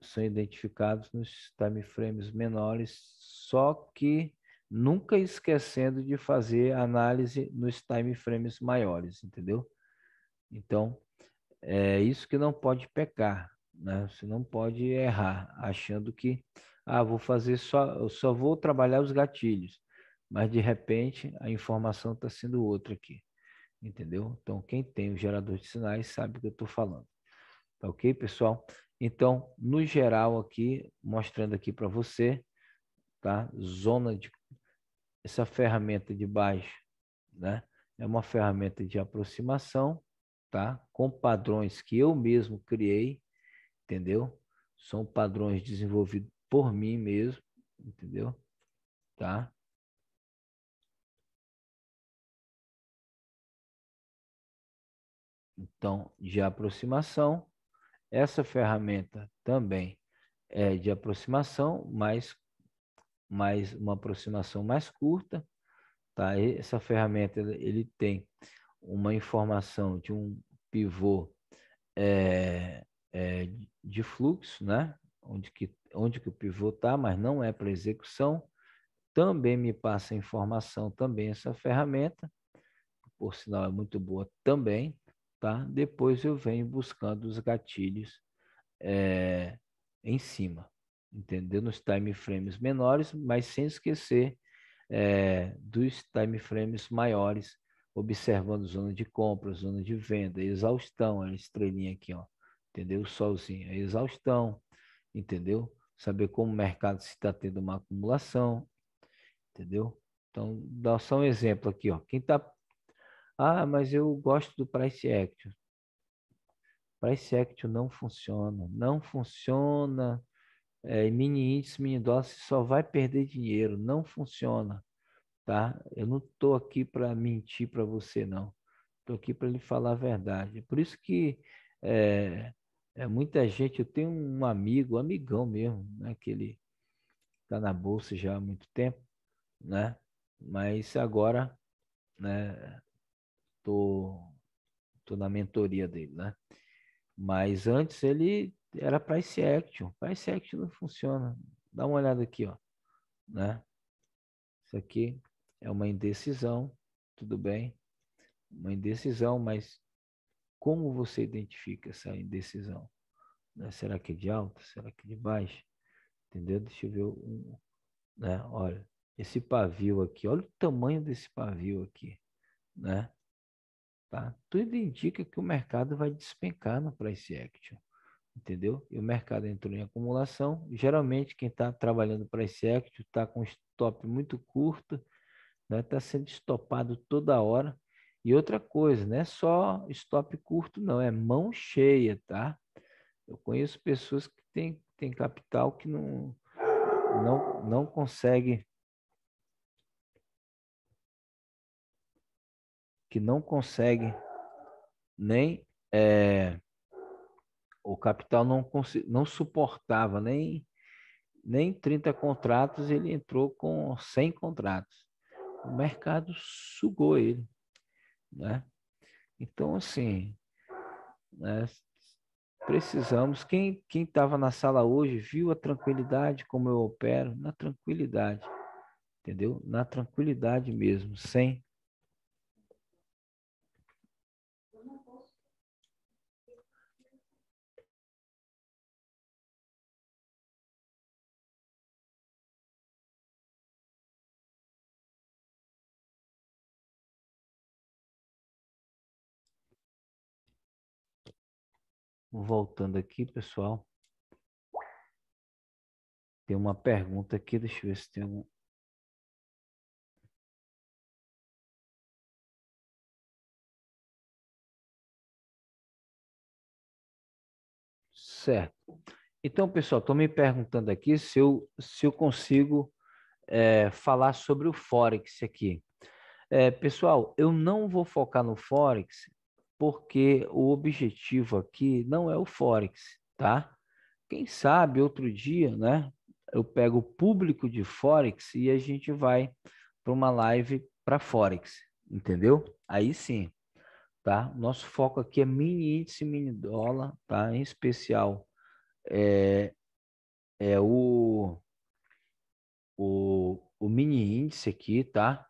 são identificados nos time frames menores, só que nunca esquecendo de fazer análise nos time frames maiores, entendeu? Então, é isso que não pode pecar, né? Você não pode errar achando que ah, vou fazer só, eu só vou trabalhar os gatilhos, mas de repente a informação está sendo outra aqui, entendeu? Então, quem tem o gerador de sinais sabe o que eu estou falando. Tá ok, pessoal? Então, no geral aqui, mostrando aqui para você, tá? Zona de essa ferramenta de baixo, né? É uma ferramenta de aproximação, tá? Com padrões que eu mesmo criei, entendeu? São padrões desenvolvidos por mim mesmo, entendeu? Tá? Então, de aproximação, essa ferramenta também é de aproximação, mas mais uma aproximação mais curta, tá? Essa ferramenta ele tem uma informação de um pivô é, é, de fluxo, né? Onde que, onde que o pivô está, mas não é para execução. Também me passa informação também essa ferramenta, por sinal é muito boa também, tá? Depois eu venho buscando os gatilhos é, em cima, entendeu? Nos time frames menores, mas sem esquecer é, dos time frames maiores, observando zona de compra, zona de venda, exaustão, a estrelinha aqui, ó, entendeu? Solzinho, exaustão, entendeu? saber como o mercado se está tendo uma acumulação, entendeu? Então, dá só um exemplo aqui, ó. Quem está ah, mas eu gosto do price action. Price action não funciona, não funciona. É, mini índice, mini você só vai perder dinheiro, não funciona, tá? Eu não estou aqui para mentir para você, não. Estou aqui para lhe falar a verdade. Por isso que é, é, muita gente, eu tenho um amigo, um amigão mesmo, né, que ele está na bolsa já há muito tempo, né? Mas agora, né, tô, tô na mentoria dele, né? Mas antes ele era price action. Price action não funciona. Dá uma olhada aqui, ó, né? Isso aqui é uma indecisão, tudo bem? Uma indecisão, mas como você identifica essa indecisão? Né? Será que é de alta? Será que é de baixa? Entendeu? Deixa eu ver um, né? Olha, esse pavio aqui, olha o tamanho desse pavio aqui, né? Tá? Tudo indica que o mercado vai despencar no price action, entendeu? E o mercado entrou em acumulação. Geralmente quem está trabalhando price action está com stop muito curto, está né? Tá sendo estopado toda hora. E outra coisa, não é só stop curto, não, é mão cheia, tá? Eu conheço pessoas que têm, têm capital que não, não, não consegue que não consegue nem é, o capital não, não suportava nem, nem 30 contratos, ele entrou com 100 contratos. O mercado sugou ele. Né? Então, assim, né, precisamos. Quem estava na sala hoje viu a tranquilidade como eu opero, na tranquilidade, entendeu? Na tranquilidade mesmo, sem Voltando aqui, pessoal. Tem uma pergunta aqui, deixa eu ver se tem algum. Certo. Então, pessoal, estou me perguntando aqui se eu, se eu consigo é, falar sobre o Forex aqui. É, pessoal, eu não vou focar no Forex porque o objetivo aqui não é o Forex, tá? Quem sabe outro dia, né? Eu pego o público de Forex e a gente vai para uma live para Forex, entendeu? Aí sim, tá? Nosso foco aqui é mini índice, mini dólar, tá? Em especial é, é o, o, o mini índice aqui, tá?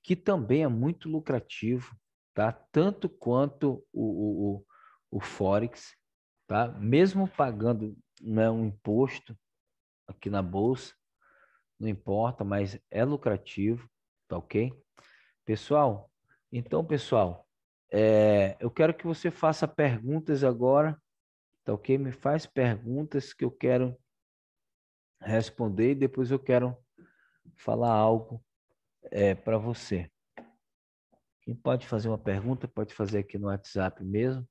Que também é muito lucrativo, tá? Tanto quanto o, o, o Forex, tá? Mesmo pagando né, um imposto aqui na bolsa, não importa, mas é lucrativo, tá ok? Pessoal, então, pessoal, é, eu quero que você faça perguntas agora, tá ok? Me faz perguntas que eu quero responder e depois eu quero falar algo é, para você. Quem pode fazer uma pergunta, pode fazer aqui no WhatsApp mesmo.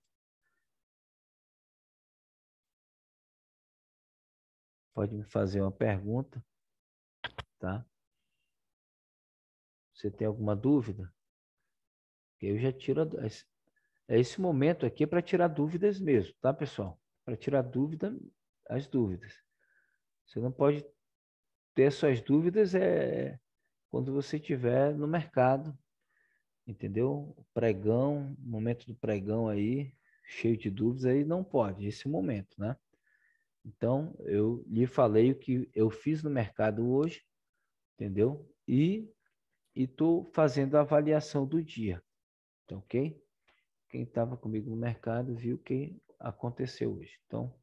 Pode me fazer uma pergunta, tá? Você tem alguma dúvida? Eu já tiro. É esse momento aqui para tirar dúvidas mesmo, tá, pessoal? Para tirar dúvida, as dúvidas. Você não pode ter suas dúvidas é quando você estiver no mercado entendeu? Pregão, momento do pregão aí, cheio de dúvidas, aí não pode, esse momento, né? Então, eu lhe falei o que eu fiz no mercado hoje, entendeu? E estou fazendo a avaliação do dia, tá ok? Quem estava comigo no mercado viu o que aconteceu hoje. Então,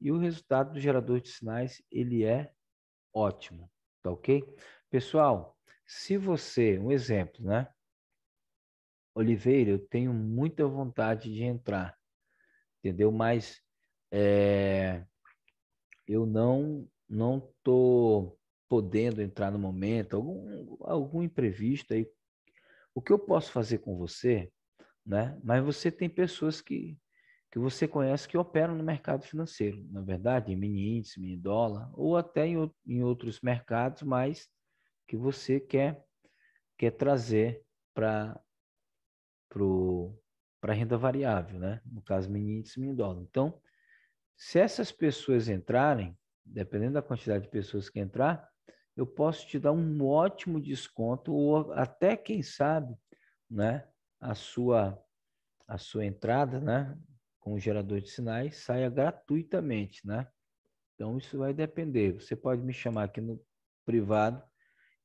e o resultado do gerador de sinais, ele é ótimo, tá ok? Pessoal, se você, um exemplo, né? Oliveira, eu tenho muita vontade de entrar, entendeu? Mas é, eu não não tô podendo entrar no momento, algum, algum imprevisto aí. O que eu posso fazer com você, né? Mas você tem pessoas que, que você conhece que operam no mercado financeiro, na verdade, em mini índice, mini dólar, ou até em, em outros mercados, mas que você quer, quer trazer para para renda variável, né? No caso, mini índice, mini dólar. Então, se essas pessoas entrarem, dependendo da quantidade de pessoas que entrar, eu posso te dar um ótimo desconto ou até quem sabe, né, a sua a sua entrada, né, com o gerador de sinais saia gratuitamente, né? Então isso vai depender. Você pode me chamar aqui no privado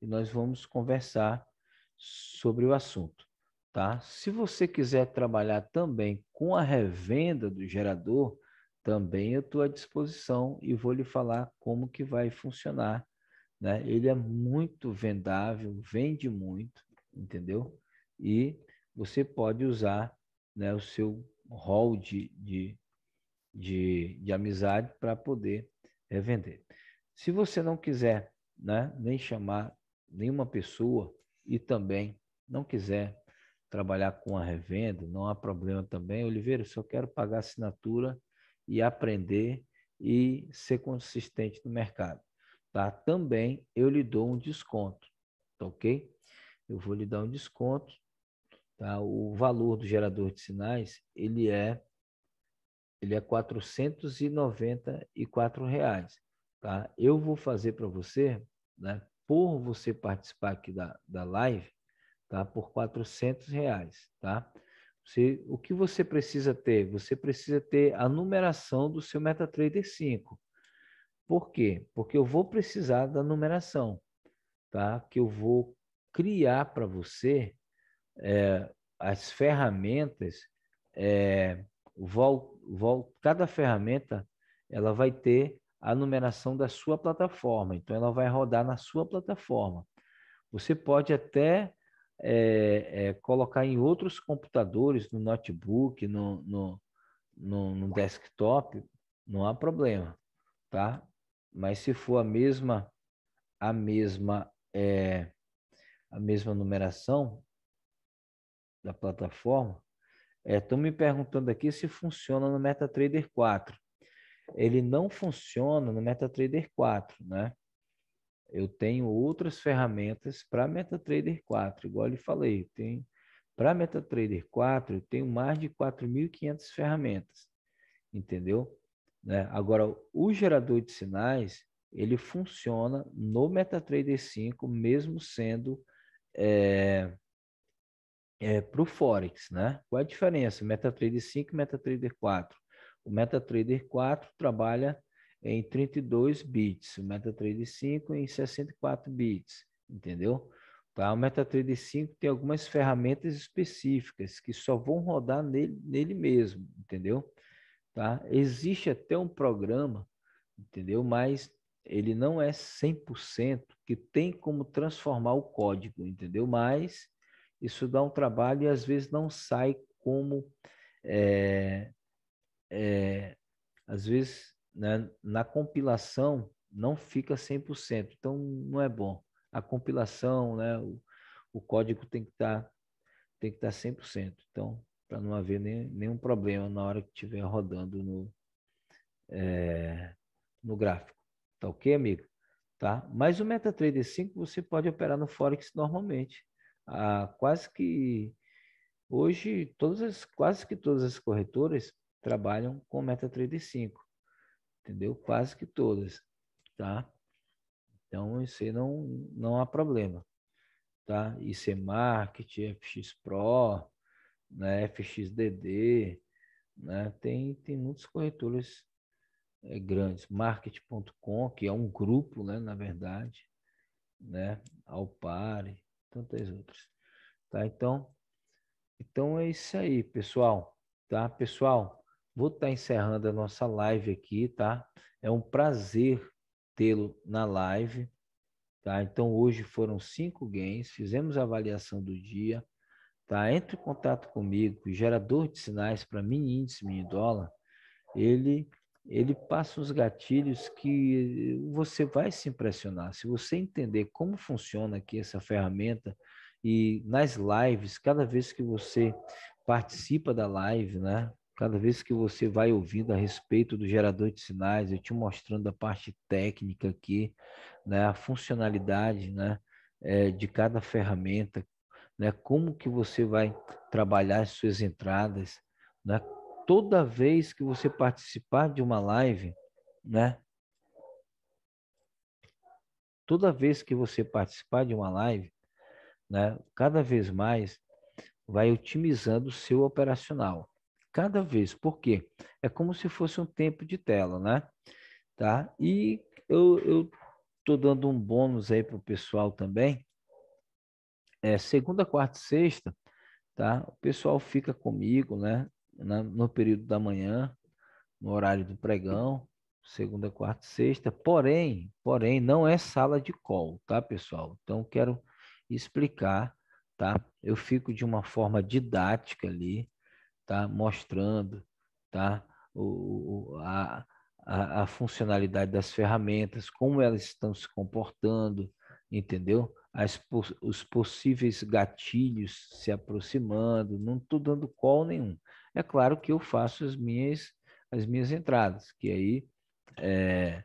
e nós vamos conversar sobre o assunto, tá? Se você quiser trabalhar também com a revenda do gerador, também eu estou à disposição e vou lhe falar como que vai funcionar. Né? Ele é muito vendável, vende muito, entendeu? E você pode usar né, o seu hall de, de, de, de amizade para poder revender. Se você não quiser né, nem chamar nenhuma pessoa e também não quiser trabalhar com a revenda, não há problema também. Oliveira, só quero pagar assinatura e aprender e ser consistente no mercado. Tá? Também eu lhe dou um desconto, tá ok? Eu vou lhe dar um desconto. Tá? O valor do gerador de sinais ele é ele é 494 reais, tá? Eu vou fazer para você, né? Por você participar aqui da, da live, tá? Por 400 reais, tá? Você, o que você precisa ter? Você precisa ter a numeração do seu MetaTrader 5. Por quê? Porque eu vou precisar da numeração, tá? Que eu vou criar para você é, as ferramentas. É, vol, vol, cada ferramenta ela vai ter a numeração da sua plataforma. Então, ela vai rodar na sua plataforma. Você pode até é, é, colocar em outros computadores, no notebook, no, no, no, no, desktop, não há problema, tá? Mas se for a mesma a mesma é, a mesma numeração da plataforma, estão é, me perguntando aqui se funciona no MetaTrader 4. Ele não funciona no MetaTrader 4, né? Eu tenho outras ferramentas para MetaTrader 4, igual eu falei, tem para MetaTrader 4 eu tenho mais de 4.500 ferramentas, entendeu? Né? Agora, o gerador de sinais, ele funciona no MetaTrader 5, mesmo sendo é, é, para o Forex, né? Qual a diferença? MetaTrader 5 e MetaTrader 4. O MetaTrader 4 trabalha em 32 bits, o MetaTrader 5 em 64 bits, entendeu? Tá? O MetaTrader 5 tem algumas ferramentas específicas que só vão rodar nele, nele mesmo, entendeu? Tá? Existe até um programa, entendeu? Mas ele não é 100% que tem como transformar o código, entendeu? Mas isso dá um trabalho e às vezes não sai como é, é, às vezes né, na compilação não fica 100%, então não é bom. A compilação, né, o, o código tem que estar tá, tem que estar tá 100%. Então, para não haver nem, nenhum problema na hora que estiver rodando no, é, no gráfico. Tá ok, amigo? Tá? Mas o MetaTrader 5 você pode operar no Forex normalmente. Ah, quase que hoje todas as, quase que todas as corretoras trabalham com MetaTrader 5 entendeu? Quase que todas, tá? Então, isso aí não, não há problema, tá? IC Market, FX Pro, né? FXDD, né? Tem, tem muitos corretores é, grandes. Market.com, que é um grupo, né? Na verdade, né? Alpare, tantas outras, tá? Então, então é isso aí, pessoal, tá? Pessoal, Vou estar tá encerrando a nossa live aqui, tá? É um prazer tê-lo na live, tá? Então hoje foram cinco games, fizemos a avaliação do dia, tá? Entre em contato comigo, o gerador de sinais para mini índice, mini dólar, ele ele passa uns gatilhos que você vai se impressionar. Se você entender como funciona aqui essa ferramenta e nas lives, cada vez que você participa da live, né? Cada vez que você vai ouvindo a respeito do gerador de sinais, eu te mostrando a parte técnica aqui, né? A funcionalidade, né? É, de cada ferramenta, né? Como que você vai trabalhar as suas entradas, né? toda vez que você participar de uma live, né? Toda vez que você participar de uma live, né? Cada vez mais vai otimizando o seu operacional. Cada vez. Por quê? É como se fosse um tempo de tela, né? Tá? E eu, eu tô dando um bônus aí para o pessoal também. É, segunda, quarta e sexta, tá? O pessoal fica comigo, né? no período da manhã, no horário do pregão, segunda, quarta e sexta. Porém, porém, não é sala de call, tá, pessoal? Então, quero explicar, tá? Eu fico de uma forma didática ali, tá? Mostrando, tá? O, a, a, a funcionalidade das ferramentas, como elas estão se comportando, entendeu? As, os possíveis gatilhos se aproximando, não estou dando call nenhum. É claro que eu faço as minhas, as minhas entradas, que aí é,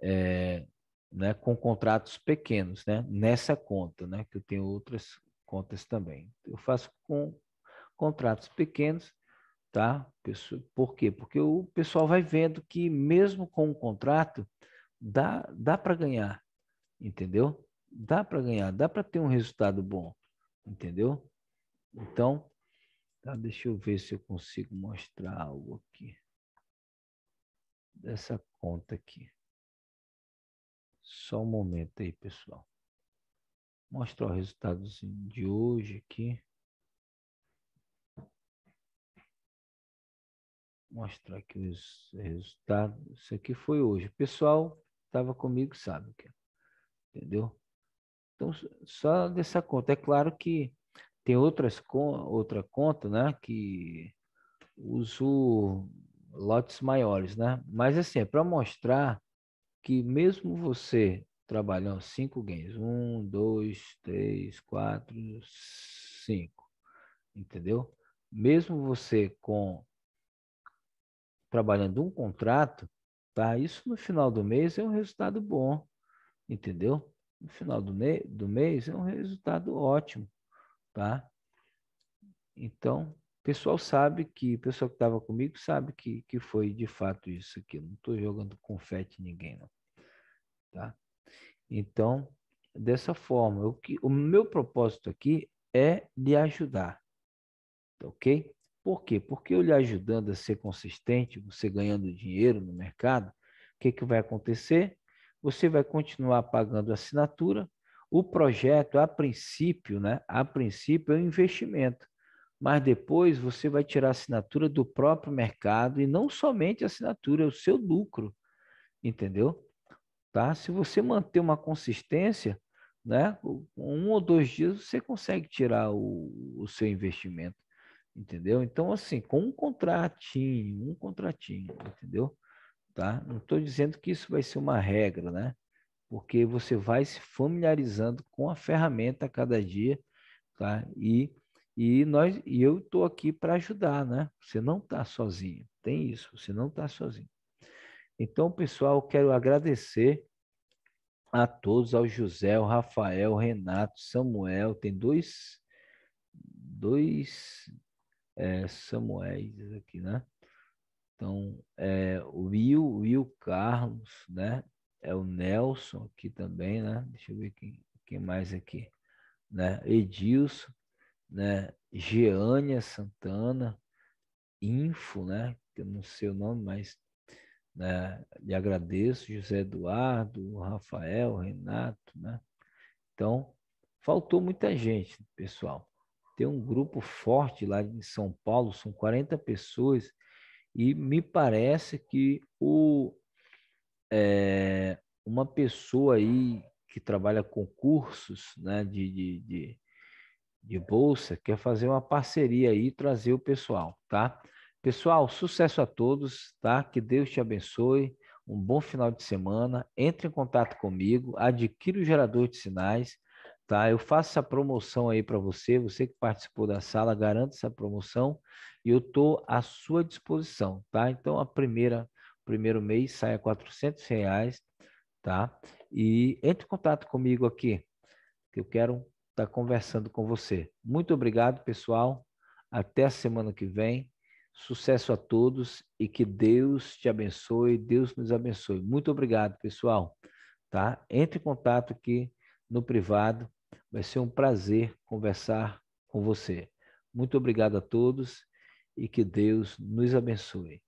é, né, com contratos pequenos, né, nessa conta, né, que eu tenho outras contas também. Eu faço com contratos pequenos, tá? Por quê? Porque o pessoal vai vendo que mesmo com um contrato dá, dá para ganhar, entendeu? Dá para ganhar, dá para ter um resultado bom, entendeu? Então, Tá, deixa eu ver se eu consigo mostrar algo aqui. Dessa conta aqui. Só um momento aí, pessoal. Mostrar o resultado de hoje aqui. Mostrar aqui os resultados. Isso aqui foi hoje. O pessoal estava comigo, sabe que é. Entendeu? Então, só dessa conta. É claro que tem outras outra conta, né, que uso lotes maiores, né? Mas assim, é para mostrar que mesmo você trabalhando cinco games, um, dois, três, quatro, cinco, entendeu? Mesmo você com trabalhando um contrato, tá? Isso no final do mês é um resultado bom, entendeu? No final do, do mês é um resultado ótimo tá? Então, o pessoal sabe que, o pessoal que estava comigo sabe que, que foi de fato isso aqui. não estou jogando confete em ninguém, não. Tá? Então, dessa forma, o, que, o meu propósito aqui é lhe ajudar. Tá ok? Por quê? Porque eu lhe ajudando a ser consistente, você ganhando dinheiro no mercado, o que, que vai acontecer? Você vai continuar pagando assinatura, o projeto, a princípio, né, a princípio é um investimento, mas depois você vai tirar a assinatura do próprio mercado e não somente a assinatura, é o seu lucro, entendeu? Tá? Se você manter uma consistência, né, um ou dois dias você consegue tirar o, o seu investimento, entendeu? Então, assim, com um contratinho, um contratinho, entendeu? Tá? Não estou dizendo que isso vai ser uma regra, né? porque você vai se familiarizando com a ferramenta a cada dia, tá? E, e, nós, e eu estou aqui para ajudar, né? Você não está sozinho, tem isso, você não está sozinho. Então, pessoal, quero agradecer a todos, ao José, ao Rafael, Renato, Samuel, tem dois, dois é, aqui, né? Então, é, o Will, Will Carlos, né? é o Nelson aqui também, né? Deixa eu ver quem, quem mais aqui, né? Edilson, né? Geânia Santana, Info, né? Que eu não sei o nome, mas né? lhe agradeço, José Eduardo, Rafael, Renato, né? Então, faltou muita gente, pessoal. Tem um grupo forte lá em São Paulo, são 40 pessoas, e me parece que o, é, uma pessoa aí que trabalha com cursos né, de, de, de, de bolsa quer fazer uma parceria aí e trazer o pessoal, tá? Pessoal, sucesso a todos, tá? Que Deus te abençoe. Um bom final de semana. Entre em contato comigo, adquira o gerador de sinais, tá? Eu faço essa promoção aí para você, você que participou da sala, garante essa promoção e eu tô à sua disposição, tá? Então a primeira primeiro mês sai a 400 reais, tá? E entre em contato comigo aqui, que eu quero estar tá conversando com você. Muito obrigado, pessoal. Até a semana que vem. Sucesso a todos e que Deus te abençoe, Deus nos abençoe. Muito obrigado, pessoal. Tá? Entre em contato aqui no privado. Vai ser um prazer conversar com você. Muito obrigado a todos e que Deus nos abençoe.